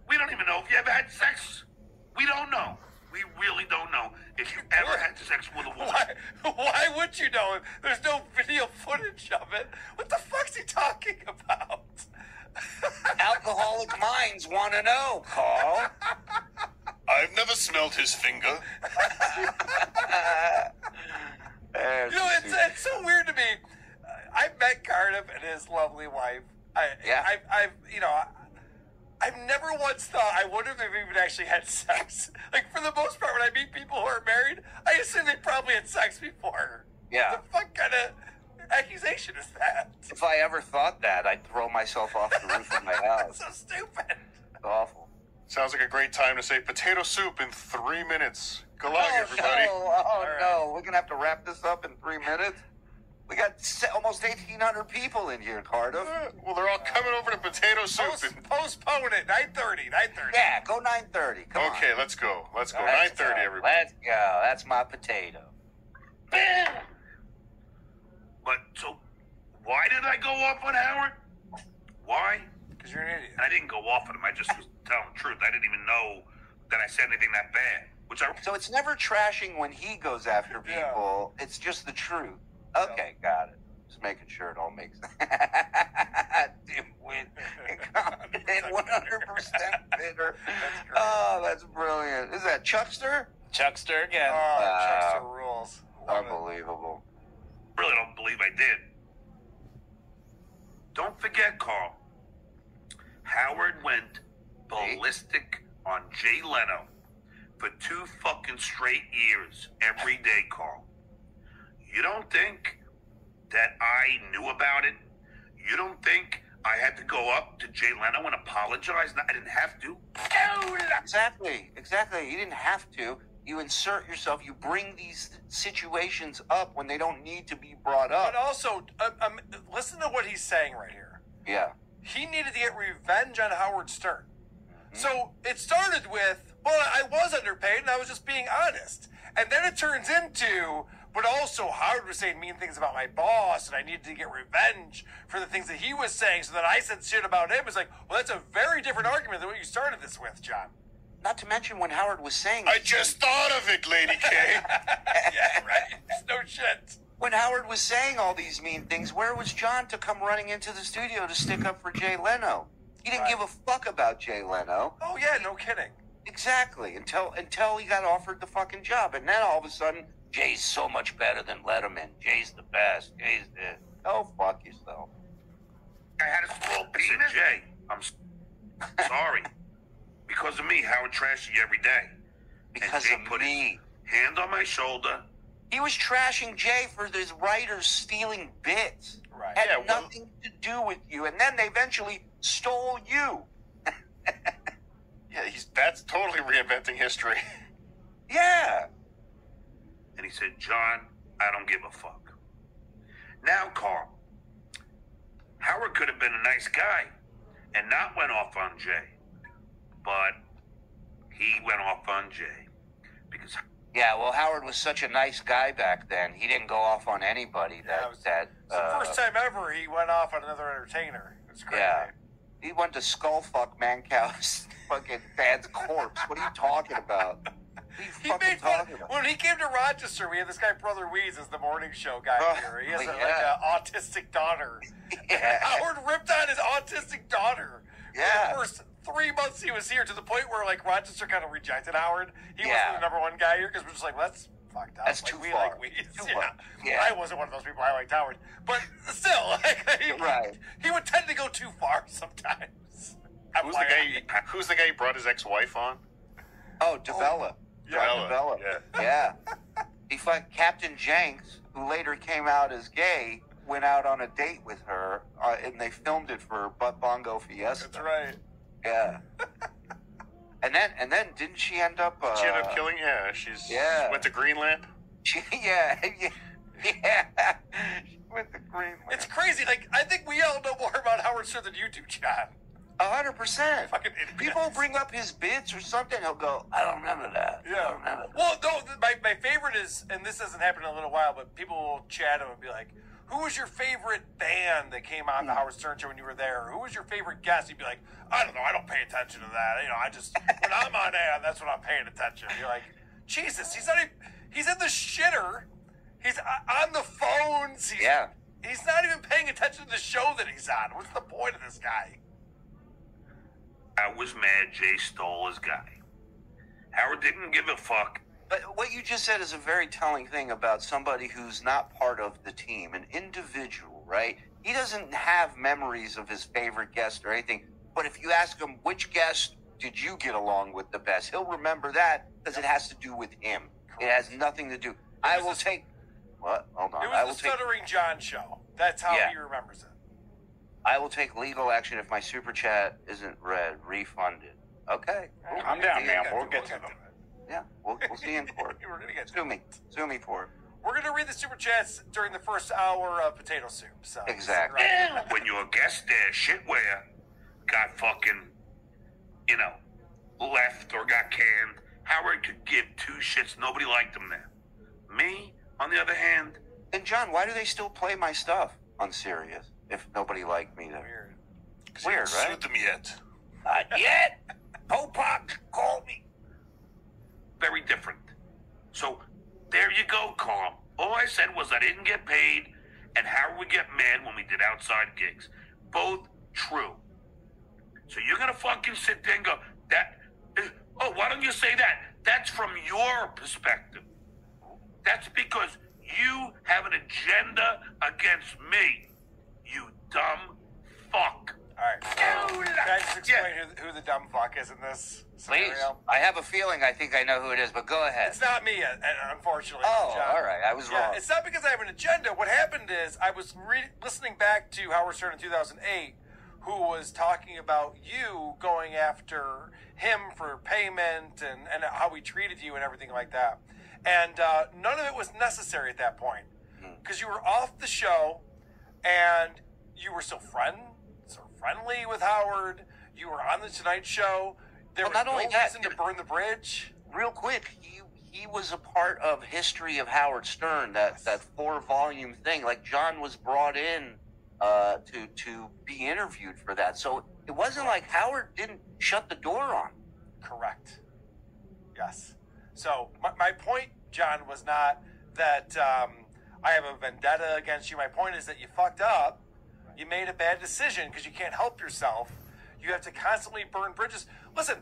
We don't even know if you ever had sex. We don't know. We really don't know if you ever had sex with a woman. Why, why would you know? There's no video footage of it. What the fuck's he talking about? Alcoholic minds want to know, Carl. I've never smelled his finger. You know, it's, it's so weird to me. I've met Cardiff and his lovely wife. I, Yeah. I've, I've, you know, I, I've never once thought I wonder if they've even actually had sex. Like for the most part, when I meet people who are married, I assume they probably had sex before. Yeah. The fuck kind of accusation is that? If I ever thought that, I'd throw myself off the roof of my house. That's so stupid. It's awful. Sounds like a great time to say potato soup in three minutes. Good luck, oh, everybody. No, oh, right. no. We're going to have to wrap this up in three minutes. We got almost 1,800 people in here, Cardiff. Uh, well, they're all coming over to potato soup. Post, and- postpone it. 930, 930. Yeah, go 930. Come on. Okay, let's go. Let's go. Let's 9:30, go. everybody. Let's go. That's my potato. But so, why did I go off on Howard? Why? Because you're an idiot. And I didn't go off on him. I just was telling the truth. I didn't even know that I said anything that bad. Which I So it's never trashing when he goes after Yeah. people. It's just the truth. Okay, got it. Just making sure it all makes sense. Dimwit. Incompetent, 100% bitter. Oh, that's brilliant. Is that Chuckster? Chuckster again. Oh, Wow. Chuckster rules. Love it. Unbelievable. really don't believe I did. Don't forget, Carl. Howard went ballistic on Jay Leno for two fucking straight years every day, Carl. You don't think that I knew about it? You don't think I had to go up to Jay Leno and apologize? No, I didn't have to. Exactly. Exactly. You didn't have to. You insert yourself. You bring these situations up when they don't need to be brought up. But also, um, um, listen to what he's saying right here. Yeah. He needed to get revenge on Howard Stern. So it started with, well, I was underpaid and I was just being honest. And then it turns into, but also Howard was saying mean things about my boss and I needed to get revenge for the things that he was saying. So that I said shit about him. It's like, well, that's a very different argument than what you started this with, John. Not to mention when Howard was saying I just thought of it, Lady K. yeah, right. no shit. when Howard was saying all these mean things, where was John to come running into the studio to stick up for Jay Leno? He didn't Right. give a fuck about Jay Leno. Oh yeah, no kidding. Exactly. Until until he got offered the fucking job. And then all of a sudden, Jay's so much better than Letterman. Jay's the best. Jay's the Oh fuck yourself. I had a small penis. Jay, I'm sorry. because of me, Howard trashed you every day. Because Jay of put me. his hand on my shoulder. He was trashing Jay for his writers stealing bits. Right. Had Yeah, well- nothing to do with you. And then they eventually stole you. yeah, he's that's totally reinventing history. Yeah. And he said, John, I don't give a fuck. Now, Carl, Howard could have been a nice guy and not went off on Jay. But he went off on Jay because Yeah, well, Howard was such a nice guy back then. He didn't go off on anybody Yeah, that it was- that. It's the uh, first time ever he went off on another entertainer. It's crazy. Yeah. He went to skullfuck Mancow's fucking dad's corpse. What are you talking about? What He made fun talking when he came to Rochester. We had this guy, Brother Wease, as the morning show guy Oh, here. He has a, like an autistic daughter. Yeah. Howard ripped on his autistic daughter. For Yeah. the first three months he was here, to the point where like Rochester kind of rejected Howard. He Yeah. wasn't the number one guy here because we're just like, well, that's fucked up. That's like, too we far. like Wease. Too yeah. far. Yeah. I wasn't one of those people. I liked Howard, but still, like, he, Right. he would tend to go too far sometimes. Who's the guy? Who's the guy who brought his ex-wife on? Oh, Devella. John Devella, Devella. Yeah. he fucked Captain Jenks, who later came out as gay, went out on a date with her, uh, and they filmed it for Butt Bongo Fiesta. That's right. Yeah. and then, and then, didn't she end up? Uh, She ended up killing. Yeah, she's yeah. went to Greenland. She, yeah, yeah, yeah. She went to Greenland. It's crazy. Like I think we all know more about Howard Stern than you do, John. A hundred percent. People bring up his bits or something. He'll go, "I don't remember that." Yeah. I don't remember that." Well, no. My my favorite is, and this hasn't happened in a little while, but people will chat him and be like, "Who was your favorite band that came on the hmm. Howard Stern show when you were there? Who was your favorite guest?" He'd be like, "I don't know. I don't pay attention to that. You know, I just when I'm on air, that's when I'm paying attention." You're like, Jesus, he's not. Even, he's in the shitter. He's uh, on the phones. He's, Yeah. He's not even paying attention to the show that he's on. What's the point of this guy? I was mad Jay stole his guy. Howard didn't give a fuck. But what you just said is a very telling thing about somebody who's not part of the team, an individual, right? He doesn't have memories of his favorite guest or anything. But if you ask him which guest did you get along with the best, he'll remember that because it has to do with him. It has nothing to do. I will a- take. What? Hold on. It I was will the take. Stuttering John show. That's how Yeah. he remembers it. I will take legal action if my super chat isn't read. Refunded. Okay. cool. Calm down, Yeah, man. We'll get to them. Yeah, we'll, we'll see you in court. We're gonna get Sue me. Sue me for it. We're gonna read the super chats during the first hour of potato soup. So Exactly. Right. when your guest there, shitware, got fucking, you know, left or got canned, Howard could give two shits. Nobody liked him there. Me, on the other hand, And John, why do they still play my stuff on Sirius if nobody liked me Then. Weird. Weird, Sued right? them yet? Not yet. Tupac called me. very different. So there you go, Carl. All I said was I didn't get paid, and how would get mad when we did outside gigs. Both true. So you're gonna fucking sit there and go that? is- Oh, why don't you say that? That's from your perspective. That's because you have an agenda against me. Dumb fuck. All right. Can I just explain who, who the dumb fuck is in this Please. I have a feeling I think I know who it is, but go ahead. It's not me, uh, unfortunately. Oh, John. all right. I was Yeah, wrong. it's not because I have an agenda. What happened is I was re- listening back to Howard Stern in 2008, who was talking about you going after him for payment and, and how he treated you and everything like that. And uh, none of it was necessary at that point because you were off the show and you were still friend, so friendly with Howard. You were on the Tonight Show. there Well, was not no only that, reason to burn the bridge. real quick, he he was a part of History of Howard Stern, that that four volume thing. Like John was brought in uh, to to be interviewed for that, so it wasn't like Howard didn't shut the door on. Correct. Yes. So my, my point, John, was not that um, I have a vendetta against you. My point is that you fucked up. You made a bad decision because you can't help yourself. You have to constantly burn bridges. Listen,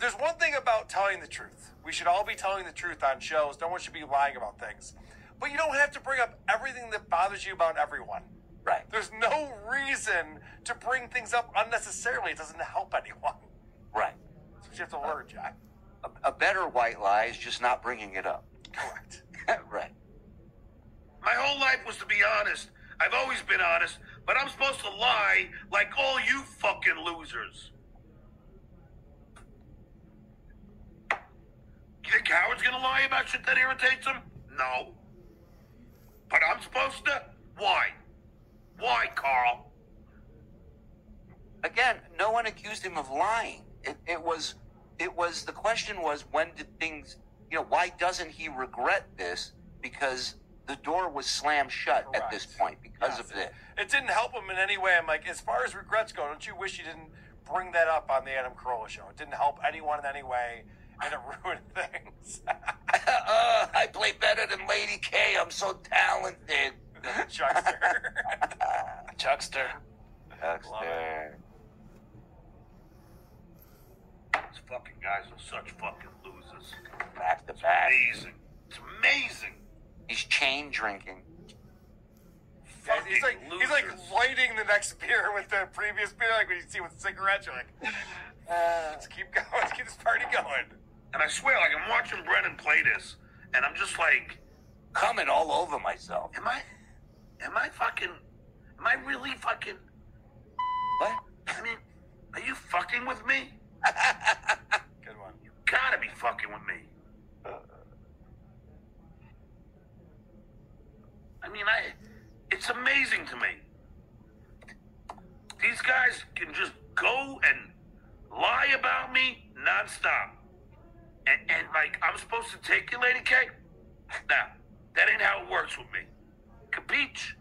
there's one thing about telling the truth. We should all be telling the truth on shows. No one should be lying about things. But you don't have to bring up everything that bothers you about everyone. Right. There's no reason to bring things up unnecessarily. It doesn't help anyone. Right. That's what you have to learn, Jack. A, a better white lie is just not bringing it up. Correct. right. My whole life was to be honest. I've always been honest, but I'm supposed to lie like all you fucking losers. You think Howard's gonna lie about shit that irritates him? No. But I'm supposed to? Why? Why, Carl? Again, no one accused him of lying. It, it was, it was. The question was, when did things? You know, why doesn't he regret this? Because the door was slammed shut at this point because Yes. of this. It didn't help him in any way. I'm like, as far as regrets go, don't you wish you didn't bring that up on the Adam Carolla show? It didn't help anyone in any way, and it ruined things. uh, I play better than Lady K. I'm so talented. Chuckster. Chuckster. Chuckster. These fucking guys are such fucking losers. Back to back. Amazing. It's amazing. He's chain drinking. Yeah, he's like Fucking he's like lighting the next beer with the previous beer, like when you see with cigarettes. You're like, uh, let's keep going. Let's keep this party going. And I swear, like, I'm watching Brennan play this, and I'm just like, Coming all over myself. am I, am I fucking, am I really fucking, What? I mean, are you fucking with me? Good one. You gotta be fucking with me. I mean, I, it's amazing to me. These guys can just go and lie about me nonstop. And, and like, I'm supposed to take you, Lady K? Now, that ain't how it works with me. Capiche?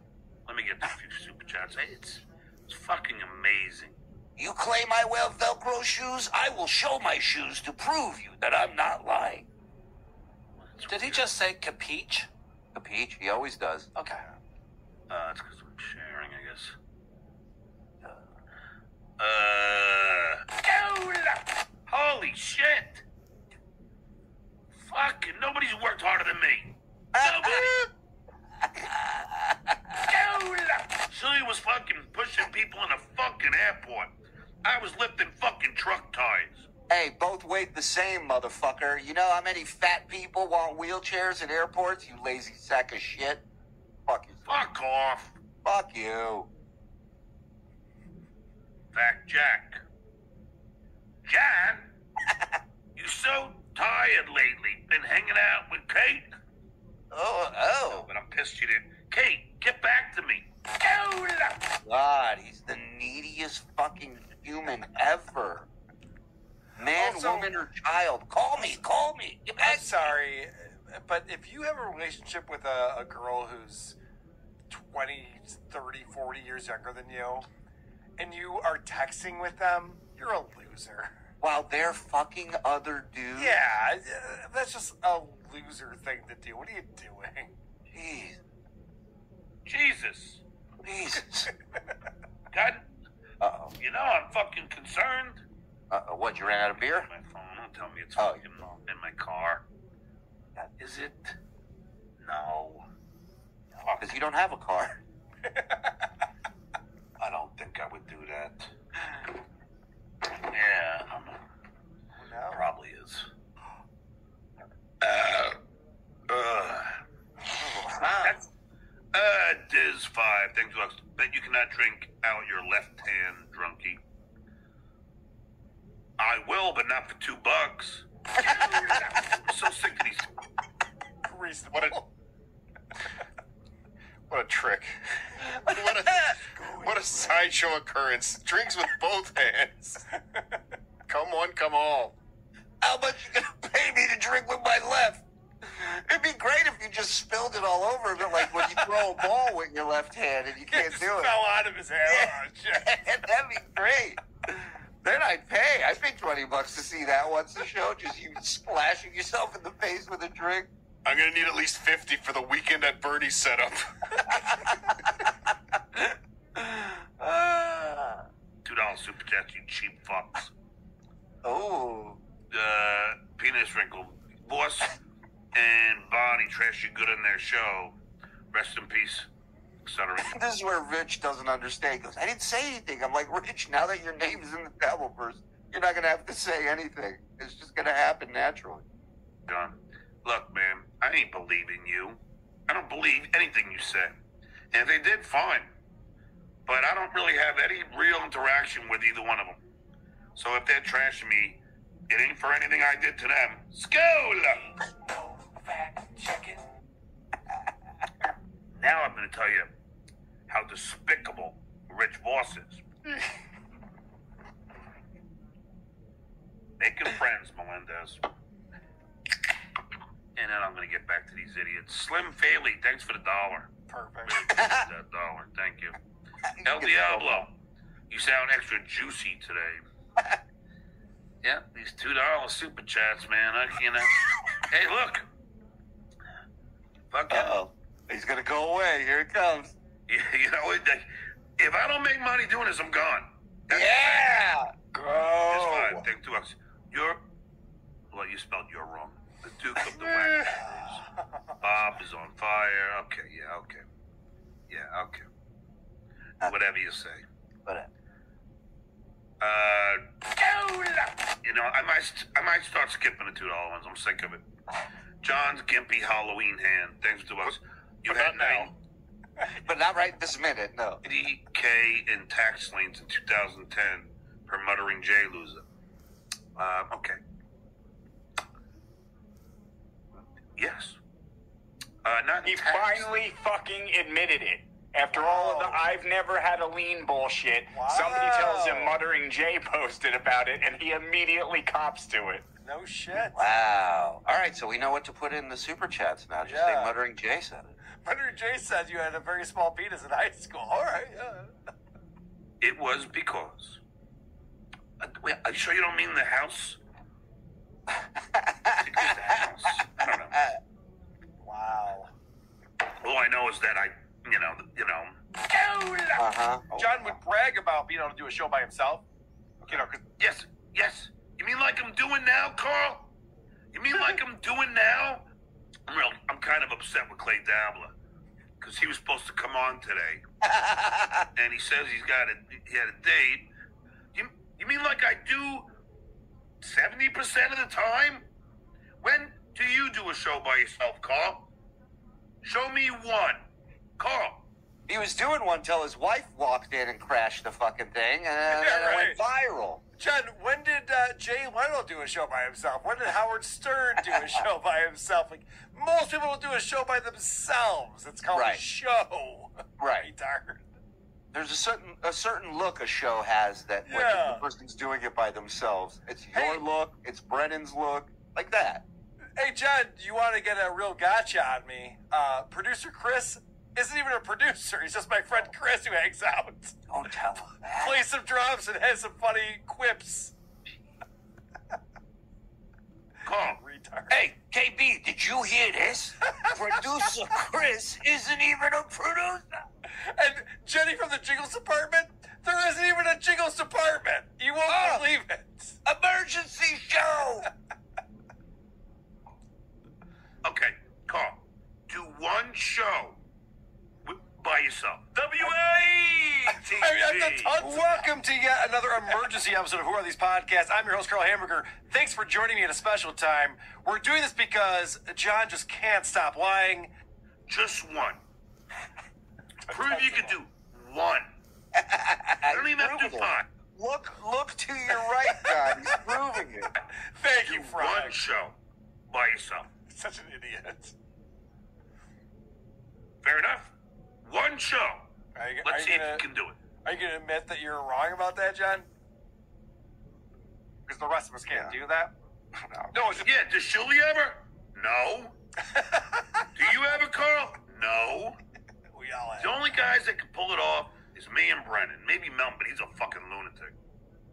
Let me get the few super chats. It's, it's fucking amazing. You claim I wear Velcro shoes? I will show my shoes to prove you that I'm not lying. Did he just say capiche? The peach, he always does. Okay. Uh, it's because I'm sharing, I guess. Uh. Ola! Holy shit! Fucking nobody's worked harder than me. Nobody. Ola! Celia was fucking pushing people in a fucking airport. I was lifting fucking truck tires. Hey, both weighed the same, motherfucker. You know how many fat people want wheelchairs at airports? You lazy sack of shit. Fuck you. Fuck off. Fuck you. Fact Jack. John, you so tired lately. Been hanging out with Kate? Oh, oh. But I'm pissed you didn't. Kate, get back to me. God, he's the neediest fucking human ever. Man, Also- woman, or child. Call me, call me. I'm sorry, but if you have a relationship with a, a girl who's 20, 30, 40 years younger than you, and you are texting with them, you're a loser. While they're fucking other dudes. Yeah, uh, that's just a loser thing to do. What are you doing? Jeez. Jesus. Jesus. God, Uh-oh. you know I'm fucking concerned. Uh-oh. What, you ran out of beer? My phone, don't tell me it's Oh. in my car. Is it? No. Because you don't have a car. I don't think I would do that. Yeah, I don't know. No. Probably is. Uh, uh, that's, uh, Diz 5. Thanks, Lux. Bet you cannot drink out your left hand, drunkie. I will, but not for two bucks. I'm so sick of these. Reasonable. What a what a trick! What a what a sideshow occurrence! Drinks with both hands. come one, come all. How much you gonna pay me to drink with my left? It'd be great if you just spilled it all over, but like when you throw a ball with your left hand and you can't Just do it. fell out of his hair. Oh. That'd be great. Then I'd pay. I'd pay twenty bucks to see that once the show. Just you splashing yourself in the face with a drink. I'm gonna need at least fifty for the weekend at Bernie's setup. Ah. Two dollar super chat, you cheap fucks. oh. Uh, penis wrinkle, Voss, and Bonnie trash you good in their show. Rest in peace, etc. This is where Rich doesn't understand. He goes, I didn't say anything. I'm like, Rich, now that your name's in the Dabbleverse, you're not going to have to say anything. It's just going to happen naturally. John, look, man, I ain't believing you. I don't believe anything you said. And if they did, fine. But I don't really have any real interaction with either one of them. So if they're trashing me, it ain't for anything I did to them. School! Fact checking. Now I'm going to tell you how despicable Rich Voss is. Making friends, Melendez. And then I'm going to get back to these idiots. Slim Faley, thanks for the dollar. Perfect. that dollar, thank you. El Diablo, you sound extra juicy today. yeah, these two dollar super chats, man. I, you know. hey, look. Fucking. Uh-oh. He's going to go away. Here it comes. You, you know, it, if I don't make money doing this, I'm gone. That's Yeah! It's Go! fine. Take two bucks. You're. Well, you spelled you're wrong. The Duke of the Wax. Bob is on fire. Okay, yeah, okay. Yeah, okay. Whatever you say. Whatever. Uh, you know, I might, I might start skipping the two dollar ones. I'm sick of it. John's gimpy Halloween hand. Thanks to us. You But had not now. But not right this minute, no. 90k in tax liens in 2010 per muttering J loser. Uh, okay. Yes. Uh, not He in tax. finally fucking admitted it. After all of the I've never had a lean bullshit, wow. somebody tells him Muttering Jay posted about it, and he immediately cops to it. No shit. Wow. All right, so we know what to put in the super chats now. Just Yeah. say Muttering Jay said it. Wonder Jay said you had a very small penis in high school. All right, yeah. It was because. Uh, wait, are you sure you don't mean the house? I think it was the house. I don't know. Wow. All I know is that I, you know, you know. Uh-huh. John would brag about being able to do a show by himself. You know, 'cause Yes, yes. You mean like I'm doing now, Carl? You mean like I'm doing now? I'm real. I'm kind of upset with Clay Dabler because he was supposed to come on today, and he says he's got a he had a date. You you mean like I do seventy percent of the time? When do you do a show by yourself, Carl? Show me one, Carl. He was doing one till his wife walked in and crashed the fucking thing, and then Yeah, it went viral. John, when did uh, Jay Leno do a show by himself? When did Howard Stern do a show by himself? Like most people will do a show by themselves. It's called a show. Right. There's a certain a certain look a show has that when the person's doing it by themselves. It's Hey. your look, it's Brennan's look, like that. Hey, John, you want to get a real gotcha on me? Uh, producer Chris isn't even a producer. He's just my friend Chris who hangs out, Don't tell him that. plays some drums, and has some funny quips. Carl. Retard. Hey, KB, did you hear this? Producer Chris isn't even a producer. And Jenny from the Jingles department, there isn't even a Jingles department. You won't Oh. believe it. Emergency show. Okay, Carl, do one show wi- by yourself. W-A-T-G. I mean, I've done tons. Welcome to yet another emergency episode of Who Are These Podcasts. I'm your host, Carl Hamburger. Thanks for joining me at a special time. We're doing this because John just can't stop lying. Just one. Prove you can do one. I don't even have to do five. Look, look to your right, John. He's proving it. Thank Do you, one show by yourself. Such an idiot. Fair enough. One show. Are you, Let's are see you if gonna, you can do it. Are you going to admit that you're wrong about that, John? because the rest of us can't Yeah. do that. No. No, Yeah, does Shuli ever? No. Do you ever, Carl? No. we all The only guys that can pull it off is me and Brennan. Maybe Melvin, but he's a fucking lunatic.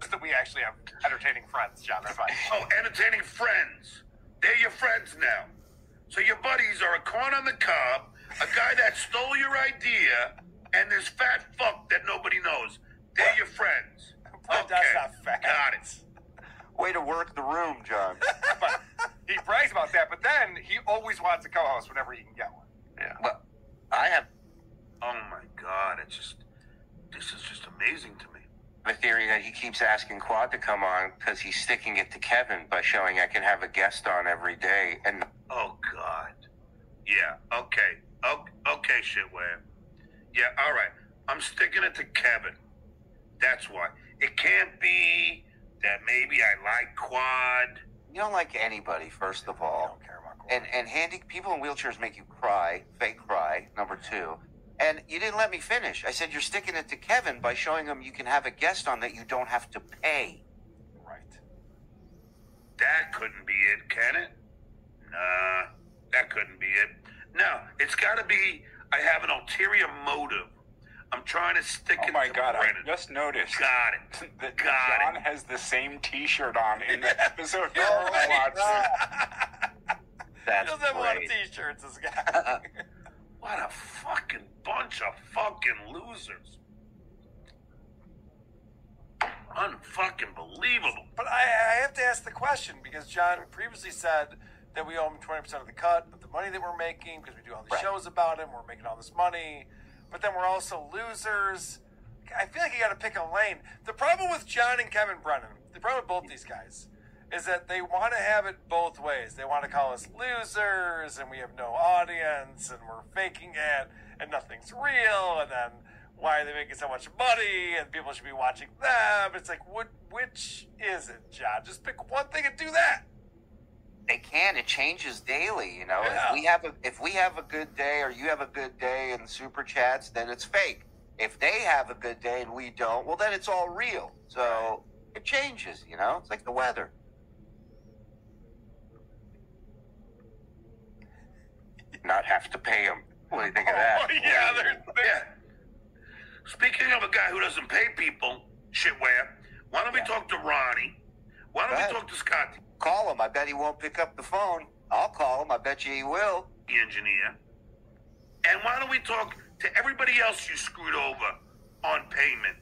Just that we actually have entertaining friends, John. They're fine. Oh, entertaining friends. They're your friends now. So your buddies are a corn on the cob, a guy that stole your idea, and this fat fuck that nobody knows. They're your friends. But that's not fact. Got it. Way to work the room, John. but he brags about that. But then he always wants a co-host whenever he can get one. Yeah. But I have Oh my god, it's just this is just amazing to me. the theory that he keeps asking Quad to come on because he's sticking it to Kevin by showing I can have a guest on every day. And Oh God. Yeah. Okay. O- okay, shitware. Yeah. All right. I'm sticking it to Kevin. That's why. It can't be that maybe I like Quad. You don't like anybody, first of I all. don't care about Quad. And and handy people in wheelchairs make you cry, fake cry. Number two, and you didn't let me finish. I said you're sticking it to Kevin by showing him you can have a guest on that you don't have to pay. right. That couldn't be it, can it? Nah, that couldn't be it. No, it's got to be. I have an ulterior motive. I'm trying to stick Oh it my to god! I just noticed Got it. that Got John it. has the same T-shirt on in the episode oh right. watching. that's he doesn't have a lot of t-shirts, this guy. What a fucking bunch of fucking losers. Unfucking believable. But I, I have to ask the question because John previously said that we owe him 20% of the cut money that we're making because we do all these Right. shows about him. We're making all this money. But then we're also losers. I feel like you got to pick a lane. The problem with John and Kevin Brennan, the problem with both these guys, is that they want to have it both ways. They want to call us losers and we have no audience and we're faking it and nothing's real. And then why are they making so much money and people should be watching them? It's like, what, which is it, John? Just pick one thing and do that. They can. It changes daily. You know, Yeah. if we have a if we have a good day or you have a good day in super chats, then it's fake. If they have a good day and we don't, well, then it's all real. So it changes. You know, it's like the weather. Not have to pay him. What do you think of that? Oh, yeah, there's, Yeah. Speaking of a guy who doesn't pay people, shitware, why don't we Yeah. talk to Ronnie? Why don't we talk to Scott, Call him. I bet he won't pick up the phone. I'll call him. I bet you he will. the engineer? And why don't we talk to everybody else you screwed over on payment?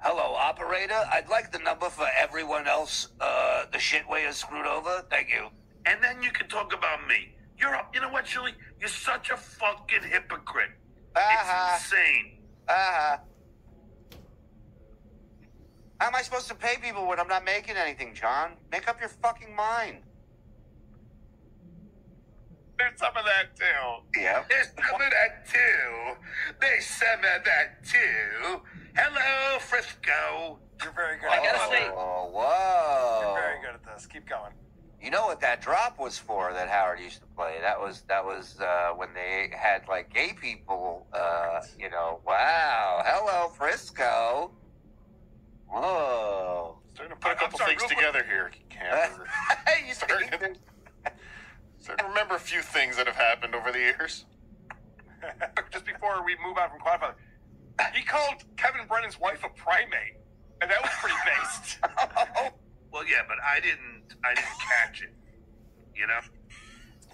Hello, operator. I'd like the number for everyone else. Uh, the shitway is screwed over. Thank you. And then you can talk about me. You're, a, you know what, Shirley? You're such a fucking hypocrite. Uh-huh. It's insane. Uh-huh. How am I supposed to pay people when I'm not making anything, John? Make up your fucking mind. there's some of that too. Yeah. There's some of that too. There's some of that too. Hello, Frisco. You're very good. I at gotta this. say- Oh, whoa. You're very good at this. Keep going. You know what that drop was for that Howard used to play? That was that was uh, when they had like gay people. Uh, you know, wow. Hello, Frisco. Whoa. Starting to put a I'm couple sorry, things real quick. together here, Cam. you Starting to, starting to remember a few things that have happened over the years. Just before we move on from Quadfather, he called Kevin Brennan's wife a primate, and that was pretty based. Well, yeah, but I didn't. I didn't catch it. You know.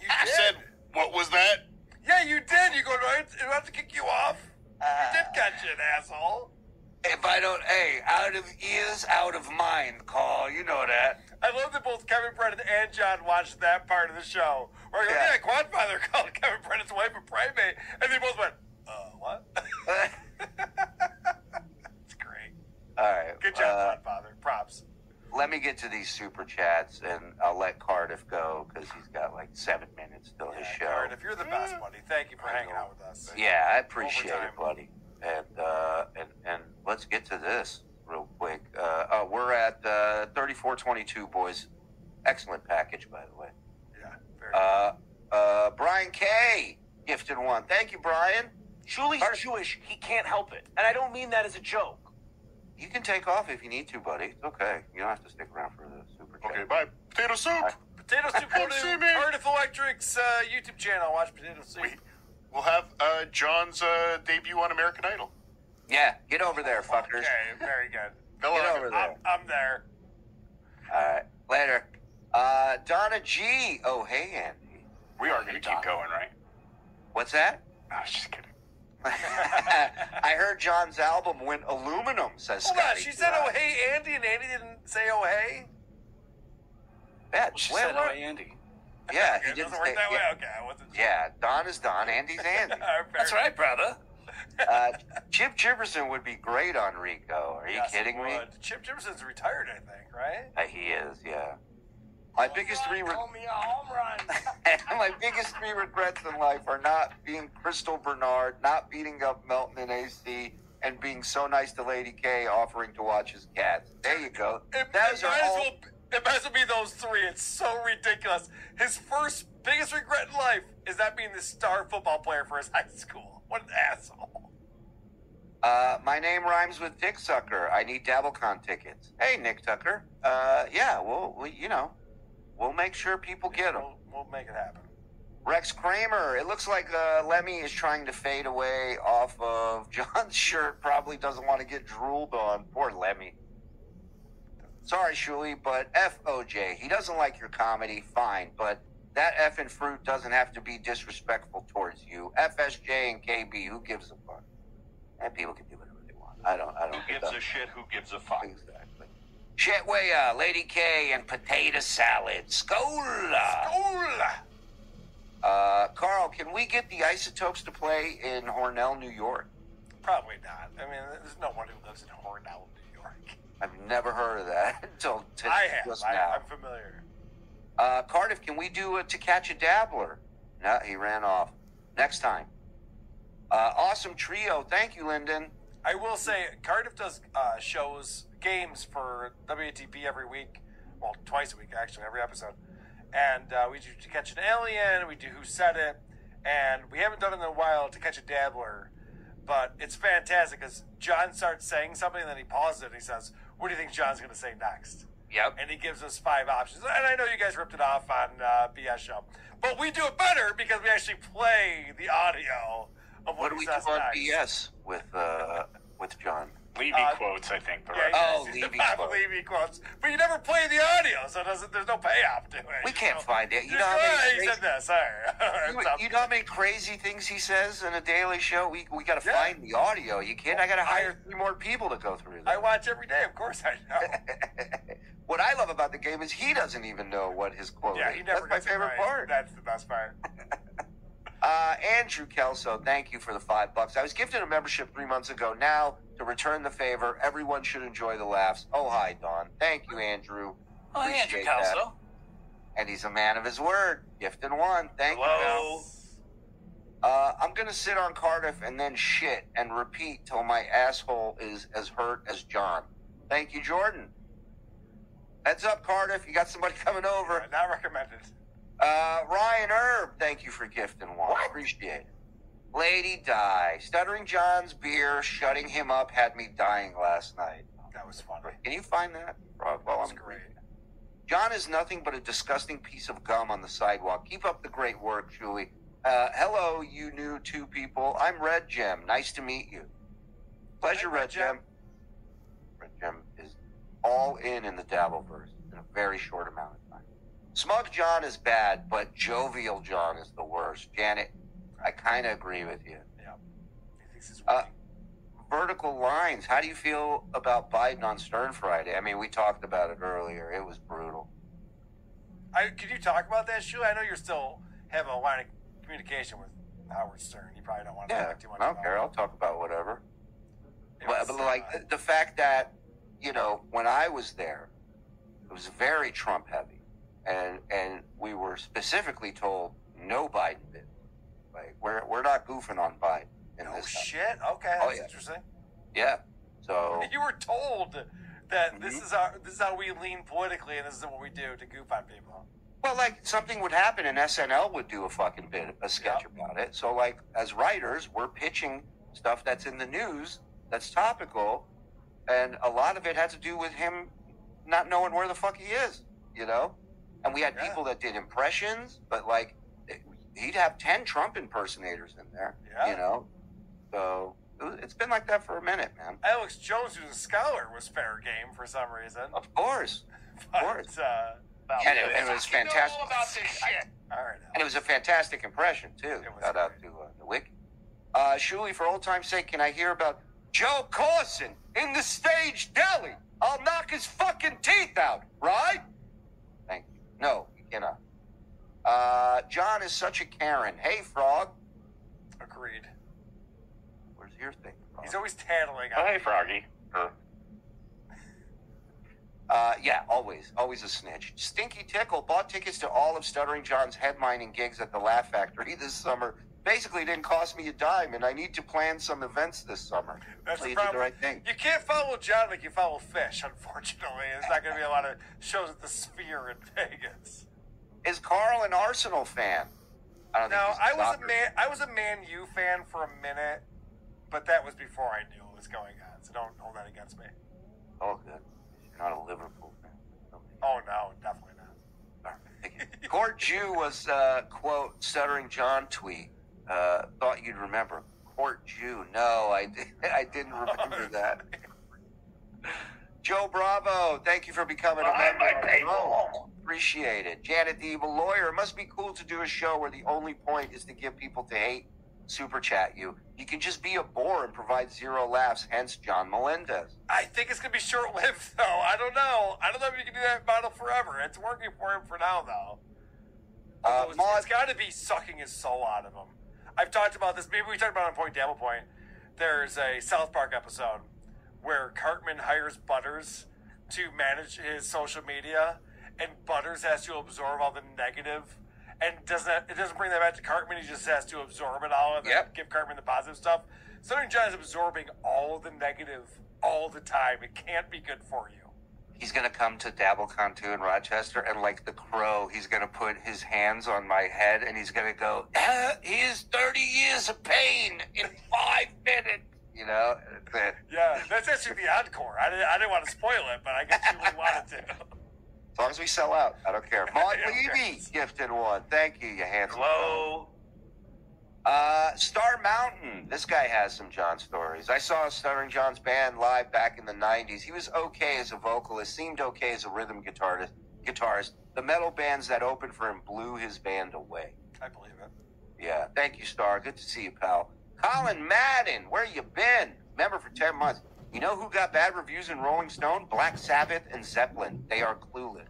You I did. said, what was that? yeah, you did. You go, do I have to- do I have to kick you off? You did catch it, asshole. If I don't, hey, out of ears, out of mind, Carl. You know that. I love that both Kevin Brennan and John watched that part of the show. Where I go, yeah, Yeah. Quadfather called Kevin Brennan's wife a primate, and they both went, uh, what? It's great. All right. Good uh, job, Quadfather. Props. let me get to these super chats, and I'll let Cardiff go because he's got like seven minutes till his show. If you're the best, buddy, thank you for hanging out with us. Yeah, I appreciate it, buddy. And uh, and and let's get to this real quick. Uh, oh, we're at uh, thirty-four twenty-two, boys. Excellent package, by the way. Yeah, very Uh, uh, Brian K. gifted one. Thank you, Brian. Shuli's Jewish. He can't help it. And I don't mean that as a joke. You can take off if you need to, buddy. It's okay. You don't have to stick around for the super chat. Okay, bye. Potato soup. Bye. Potato Soup, go See to me. Cardiff Electric's uh, YouTube channel. Watch Potato Soup. We'll have uh, John's uh, debut on American Idol. Yeah, get over there, fuckers. Okay, very good. Go Get on. over I'm, there. I'm there. All right, later. Uh, Donna G. Oh, hey, Andy. We are going to keep going, right? What's that? I was just kidding. I heard John's album went aluminum, says Hold on, she said, "Oh hey, Andy," and Andy didn't say, "Oh hey." Yeah, She where- said, where- "Oh, Andy." Yeah, Okay, he it didn't doesn't work say, that way. yeah, Okay, I wasn't. yeah, Don is Don, Andy's Andy. Fair That's right, brother. Uh, Chip Jefferson would be great on Rico. Are you Yes, kidding me? would. Chip Jefferson's retired, I think, right? Uh, he is, yeah. My biggest three, re- Call me a home run. my biggest three regrets in life are not being Crystal Bernard, not beating up Melton in AC, and being so nice to Lady K, offering to watch his cats. There you go. It, Those it are might as all- well. It well be those three. It's so ridiculous. His first biggest regret in life is not being the star football player for his high school. What an asshole. Uh, my name rhymes with Dick Sucker. I need DabbleCon tickets. Hey, Nick Tucker. Uh, yeah, we'll, we, you know, we'll make sure people get them. We'll, we'll make it happen. Rex Kramer. It looks like uh, Lemmy is trying to fade away off of John's shirt. Probably doesn't want to get drooled on. Poor Lemmy. Sorry, Shuli, but FOJ. He doesn't like your comedy. Fine, but that effing fruit doesn't have to be disrespectful towards you. FSJ and KB. Who gives a fuck? And people can do whatever they want. I don't. I don't. Who gives a shit? Who gives a fuck? Exactly. Shetwaya, Lady K, and potato salad. Skola. Hola. Uh, Carl, can we get the Isotopes to play in Hornell, New York? Probably not. I mean, there's no one who lives in Hornell, New York. I've never heard of that until t- I have. just I, now. I'm familiar. Uh, Cardiff, can we do a To Catch a Dabbler? No, he ran off. Next time. Uh, awesome trio. Thank you, Lyndon. I will say, Cardiff does uh, shows, games for WATP every week. Well, twice a week, actually, every episode. And uh, we do To Catch an Alien, we do Who Said It, and we haven't done it in a while To Catch a Dabbler. But it's fantastic because John starts saying something and then he pauses it and he says, What do you think John's going to say next? Yep. and he gives us five options. And I know you guys ripped it off on uh, BS show, but we do it better because we actually play the audio of What what, do we do on next. BS with uh, with John? Levy Uh, quotes, I think. The Yeah, rest. Oh, he's Levy not quote. Levy quotes, but you never play the audio, so it doesn't, there's no payoff to it. We can't know? find it. You Just know how go, many "Hey, he crazy- said this. All right. You, It's up. you know how many crazy things he says in a daily show? We, we got to Yeah. find the audio. You kidding? I got to I- hire three more people to go through I watch every day. Of course I know. what I love about the game is he doesn't even know what his quote yeah, is. he never That's my favorite right. part. That's the best part. Uh, Andrew Kelso, thank you for the five bucks. I was gifted a membership three months ago. Now, to return the favor, everyone should enjoy the laughs. Oh, hi, Don. Thank you, Andrew. Oh, hey, Andrew Appreciate that. And he's a man of his word. Gifted one. Thank you. Hello. Uh, I'm going to sit on Cardiff and then shit and repeat till my asshole is as hurt as John. Thank you, Jordan. Heads up, Cardiff. You got somebody coming over. Not recommended. Uh, Ryan Herb, thank you for gifting one. Appreciate it. Lady Di. Stuttering John's beer, shutting him up, had me dying last night. That was funny. Can you find that? Rob, while That was I'm great. John is nothing but a disgusting piece of gum on the sidewalk. Keep up the great work, Julie. Uh, hello, you new two people. I'm Red Gem. Nice to meet you. Pleasure, Hi, Red Red Gem. Gem. Red Gem is all in in the Dabbleverse in a very short amount of time. Smug John is bad, but jovial John is the worst. Janet, I kind of agree with you. Yeah. He thinks he's Uh. Vertical lines. How do you feel about Biden on Stern Friday? I mean, we talked about it earlier. It was brutal. I, could you talk about that, Shuli? I know you're still having a line of communication with Howard Stern. You probably don't want to Yeah, talk too much I don't about care. it. I'll talk about whatever. But, was, but like uh, the, the fact that you know when I was there, it was very Trump heavy, and and we were specifically told no Biden bid. Like we're we're not goofing on Biden in oh this. shit. Okay, Oh, that's yeah. interesting. Yeah. So You were told that this Mhm. is our this is how we lean politically, and this is what we do to goof on people. well, like something would happen, and SNL would do a fucking bit a sketch Yeah. about it. So like as writers, we're pitching stuff that's in the news that's topical, and a lot of it had to do with him not knowing where the fuck he is, you know. And we had Yeah. people that did impressions, but like he'd have ten Trump impersonators in there, Yeah. you know. So it's been like that for a minute, man. Alex Jones, who's a scholar, was fair game for some reason. Of course, But, course. uh, and it, it was fantastic. all about this shit. all right. And it was a fantastic impression too. Shout out to uh, the wiki. Uh, Shuli, for old time's sake, can I hear about Joe Corson in the stage deli? I'll knock his fucking teeth out, right? Thank you. No, you cannot. Uh, John is such a Karen. Hey, Frog. Agreed. Where's your thing? Frog? He's always tattling Oh, on hey, Froggy. Uh, Uh, yeah, always, always a snitch. Stinky Tickle bought tickets to all of Stuttering John's headlining gigs at the Laugh Factory this summer. Basically, it didn't cost me a dime, and I need to plan some events this summer. That's so the you the problem. right thing. You can't follow John like you follow Phish, unfortunately. There's not going to be a lot of shows at the Sphere in Vegas. Is Carl an Arsenal fan? I don't Now, I was a man. I was a Man U fan for a minute, but that was before I knew what was going on. So don't hold that against me. Oh, good. You're not a Liverpool fan. Oh no, definitely not. Court Jew was, uh, quote, Stuttering John tweet. Uh, thought you'd remember. Court Jew. No, I, did, I didn't remember that. Joe Bravo, thank you for becoming a member. of the Appreciate it. Janet the Evil Lawyer. It must be cool to do a show where the only point is to get people to hate, super chat you. You can just be a bore and provide zero laughs, hence John Melendez. I think it's going to be short lived, though. I don't know. I don't know if you can do that model forever. It's working for him for now, though. Uh, it's, Maud- it's got to be sucking his soul out of him. I've talked about this. Maybe we talked about it on Point Double Point. There's a South Park episode where Cartman hires Butters to manage his social media, and Butters has to absorb all the negative, and doesn't it doesn't bring that back to Cartman. He just has to absorb it all and Yep. give Cartman the positive stuff. Southern John is absorbing all the negative all the time. It can't be good for you. he's gonna come to DabbleCon 2 in Rochester, and like the crow, he's gonna put his hands on my head, and he's gonna go, "Ah, "Here's 30 years of pain in five minutes." You know, Yeah, that's actually the encore. I didn't, I didn't want to spoil it, but I guess you really wanted to. as long as we sell out, I don't care. Maud Levy okay. gifted one. Thank you, you handsome. Hello. Uh, Star Mountain. This guy has some John stories. I saw Stuttering John's band live back in the '90s. He was okay as a vocalist, seemed okay as a rhythm guitarist. Guitarist. The metal bands that opened for him blew his band away. I believe it. Yeah, thank you, Star. Good to see you, pal. Colin Madden, where you been? Member for ten months. You know who got bad reviews in Rolling Stone? Black Sabbath and Zeppelin. They are clueless.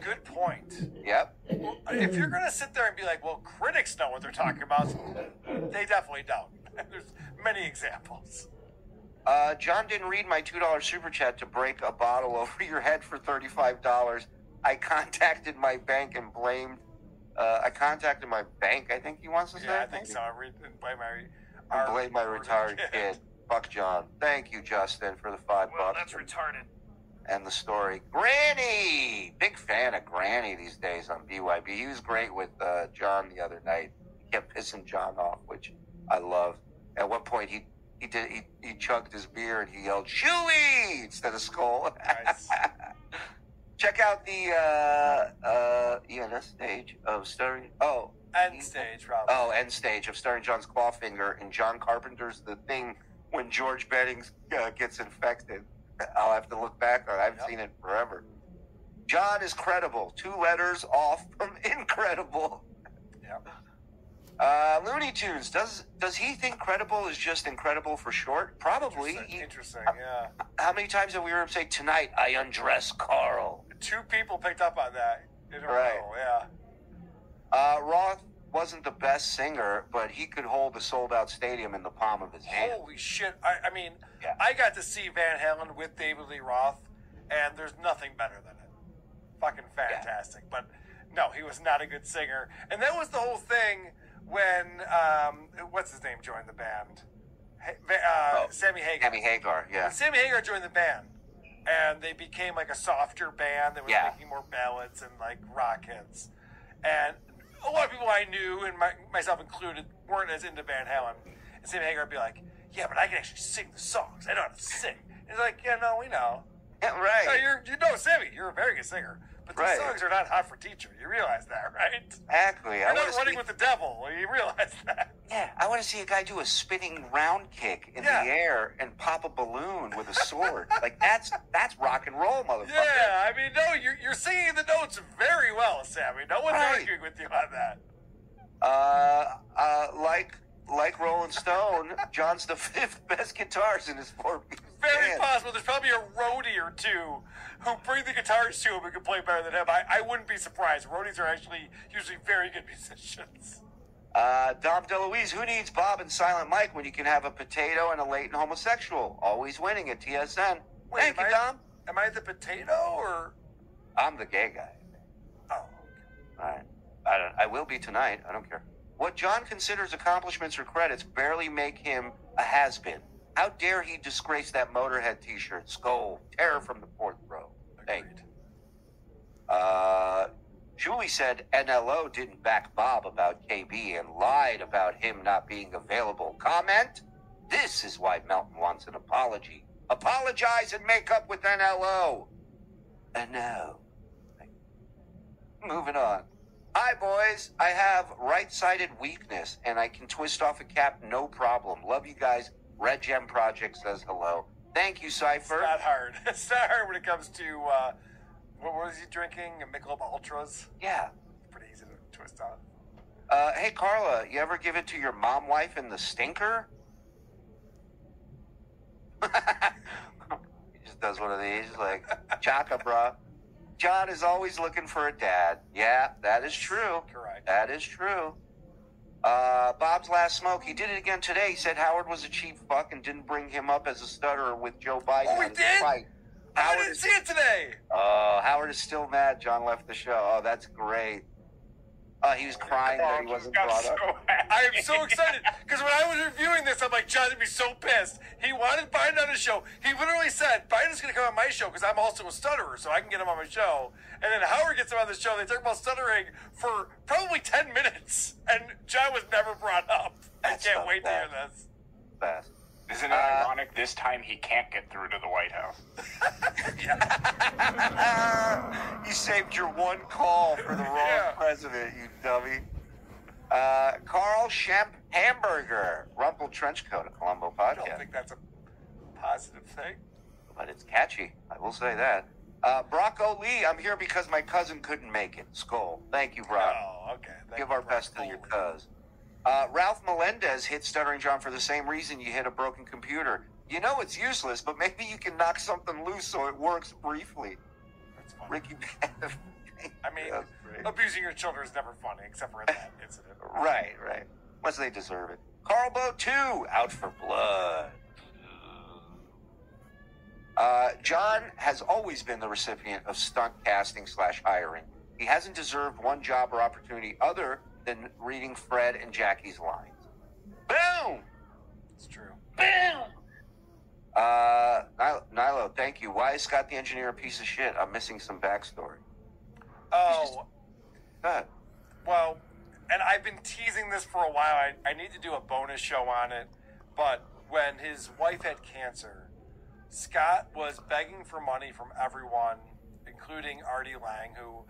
Good point. Yep. Well, if you're gonna sit there and be like, "Well, critics know what they're talking about," they definitely don't. There's many examples. Uh, John didn't read my two dollar super chat to break a bottle over your head for thirty five dollars. I contacted my bank and blamed. Uh, I contacted my bank. I think he wants to say. Yeah, I think so. I re- and blame my our blame my retired kid. Fuck John. Thank you, Justin, for the five Well, bucks. that's retarded. and the story. Granny! Big fan of Granny these days on BYB. He was great with uh, John the other night. He kept pissing John off, which I love. At one point, he he did he, he chugged his beer and he yelled "Chewy" instead of skull. Nice. Check out the uh, uh, ENS stage of starring. Oh, End stage, probably. oh, end stage of starring John's Clawfinger and John Carpenter's The Thing when George Bennings uh, gets infected. I'll have to look back on. it. I haven't Yep. seen it forever. John is credible. Two letters off from incredible. Yep. Uh, Looney Tunes. Does does he think credible is just incredible for short? Probably. Interesting. He- Interesting. Yeah. how many times have we heard him say tonight? I undress Carl. Two people picked up on that in a Right. row. Yeah. Uh, Roth wasn't the best singer, but he could hold a sold out stadium in the palm of his hand. Holy shit! I, I mean, Yeah. I got to see Van Halen with David Lee Roth, and there's nothing better than it. Fucking fantastic. But no, he was not a good singer, and that was the whole thing when um, what's his name joined the band, uh, Oh. Sammy Hagar. Sammy Hagar, yeah. When Sammy Hagar joined the band, and they became like a softer band that was Yeah. making more ballads and like rock hits. And a lot of people I knew, and my, myself included, weren't as into Van Halen. And Sammy Hagar would be like, "Yeah, but I can actually sing the songs. I know how to sing. And He's like, yeah, no, we know. Yeah, No, right. you're, you know, Sammy, you're a very good singer. But these Right. songs are not hot for teacher. You realize that, right? Exactly. I You're want not running see, with the devil. You realize that. yeah, I want to see a guy do a spinning round kick in Yeah. the air and pop a balloon with a sword. like that's that's rock and roll, motherfucker. Yeah, I mean, no, you're, you're singing the notes very well, Sammy. No one's Right. arguing with you on that. Uh, uh, like like Rolling Stone, John's the fifth best guitarist in his four piece Very band. possible. There's probably a roadie or two who bring the guitars to him and can play better than him. I, I wouldn't be surprised. Roadies are actually usually very good musicians. Uh, Dom DeLuise, who needs Bob and Silent Mike when you can have a potato and a latent homosexual? Always winning at TSN. Wait, Thank you, I- Dom. Am I the potato or? I'm the gay guy. Oh, All right. I, don't, I will be tonight. I don't care. What John considers accomplishments or credits barely make him a has been. How dare he disgrace that Motorhead t shirt? Skull, terror from the fourth row. Thank. Uh, Julie said NLO didn't back Bob about KB and lied about him not being available. Comment? This is why Melton wants an apology. Apologize and make up with NLO. Uh, no. Moving on. Hi, boys. I have right sided weakness and I can twist off a cap no problem. Love you guys. Red Gem Project says hello. Thank you, It's Cypher. not hard. It's not hard when it comes to uh, what was he drinking? Michelob Ultras. Yeah. Pretty easy to twist on. Uh, hey, Carla, you ever give it to your mom, wife, and the stinker? he just does one of these, like, chaka, bruh. John is always looking for a dad. Yeah, that is true. Correct. That is true. Uh, Bob's last smoke. He did it again today. He said Howard was a cheap fuck and didn't bring him up as a stutterer with Joe Biden. Oh, his did? fight. I Howard didn't is, see it today. oh, Howard is still mad. John left the show. Oh, that's great. Uh, he was crying that he wasn't brought so up. I am so excited because when I was reviewing this, I'm like, John would be so pissed. He wanted Biden on his show. He literally said, Biden's going to come on my show because I'm also a stutterer, so I can get him on my show. And then Howard gets him on the show. They talk about stuttering for probably 10 minutes, and John was never brought up. I can't wait to hear this. Fast. Isn't it Uh, ironic this time he can't get through to the White House? you saved your one call for the wrong Yeah. president, you dummy. Uh, Carl Shemp Hamburger, Rumple Trenchcoat, a Columbo I don't think that's a positive thing. But it's catchy, I will say that. Uh, Brock O'Lee, I'm here because my cousin couldn't make it. Skull. Thank you, Brock. Oh, okay. Thank Give our Brock best to your Foley. Uh, Ralph Melendez hit Stuttering John for the same reason you hit a broken computer. You know it's useless, but maybe you can knock something loose so it works briefly. That's funny. Ricky I mean, abusing your children is never funny, except for in that incident. Right, right. Unless they deserve it. Carl Boat 2, out for blood. Uh, John has always been the recipient of stunt casting slash hiring. He hasn't deserved one job or opportunity other than reading Fred and Jackie's lines. Boom! It's true. Boom! Uh, Nilo, Nilo, thank you. Why is Scott the engineer a piece of shit? I'm missing some backstory. Oh, ahead. well, and I've been teasing this for a while. I, I need to do a bonus show on it. But when his wife had cancer, Scott was begging for money from everyone, including Artie Lange, who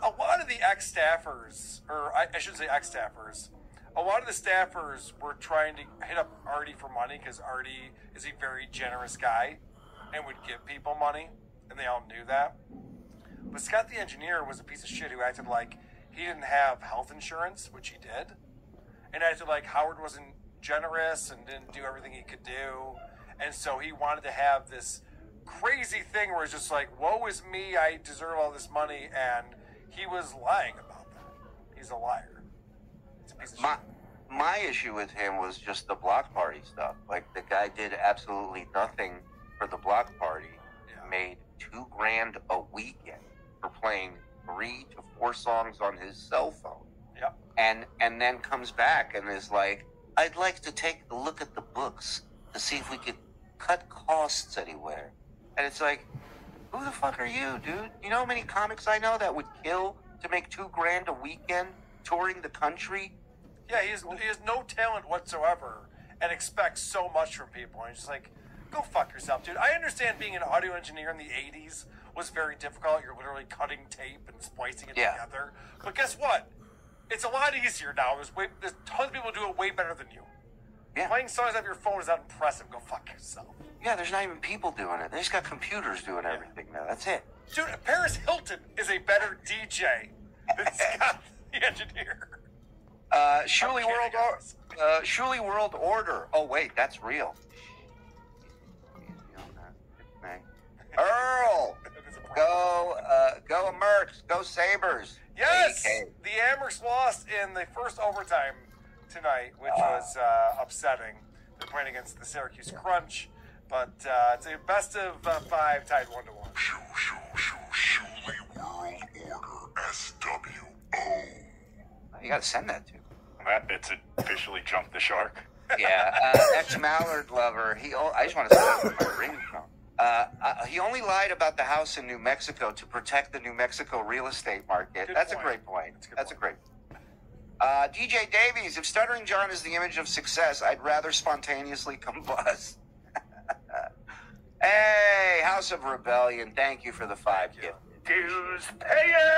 a lot of the ex staffers, or I, I should say ex staffers, a lot of the staffers were trying to hit up Artie for money because Artie is a very generous guy and would give people money, and they all knew that. But Scott the engineer was a piece of shit who acted like he didn't have health insurance, which he did, and acted like Howard wasn't generous and didn't do everything he could do. And so he wanted to have this crazy thing where it's just like, woe is me, I deserve all this money. And he was lying about that. He's a liar. It's a piece of My shit. my issue with him was just the block party stuff. Like the guy did absolutely nothing for the block party. Yeah. Made two grand a weekend for playing three to four songs on his cell phone. Yep. And and then comes back and is like, I'd like to take a look at the books to see if we could cut costs anywhere. And it's like, who the fuck are you, dude? You know how many comics I know that would kill to make two grand a weekend touring the country? Yeah, he has, he has no talent whatsoever and expects so much from people. And he's just like, go fuck yourself, dude. I understand being an audio engineer in the '80s was very difficult. You're literally cutting tape and splicing it Yeah. together. But guess what? It's a lot easier now. There's way, there's tons of people who do it way better than you. Yeah. Playing songs off your phone is not impressive. Go fuck yourself. Yeah, there's not even people doing it. They just got computers doing everything now. That's it. Dude, Paris Hilton is a better DJ than Scott the engineer. Uh, Shuli World or- uh, Shuli World Order. Oh wait, that's real. Earl, That is a problem. go, uh, go Mercs, go Sabres. Yes, AK. the Amerks lost in the first overtime tonight, which was uh, upsetting. They're playing against the Syracuse Crunch, but uh, it's a best of uh, five, tied one to one. Shoo, shoo, shoo, Shuli World Order SWO. You got to send that to. That bit's officially jumped the shark. Yeah, uh, ex Mallard lover. He. o- I just want to say my ringtone. Uh, uh, he only lied about the house in New Mexico to protect the New Mexico real estate market. Good That's point. a great point. That's a good That's a point. great. Uh, DJ Davies, if Stuttering John is the image of success, I'd rather spontaneously combust. Hey, House of Rebellion, thank you for the five gift. Dues payer!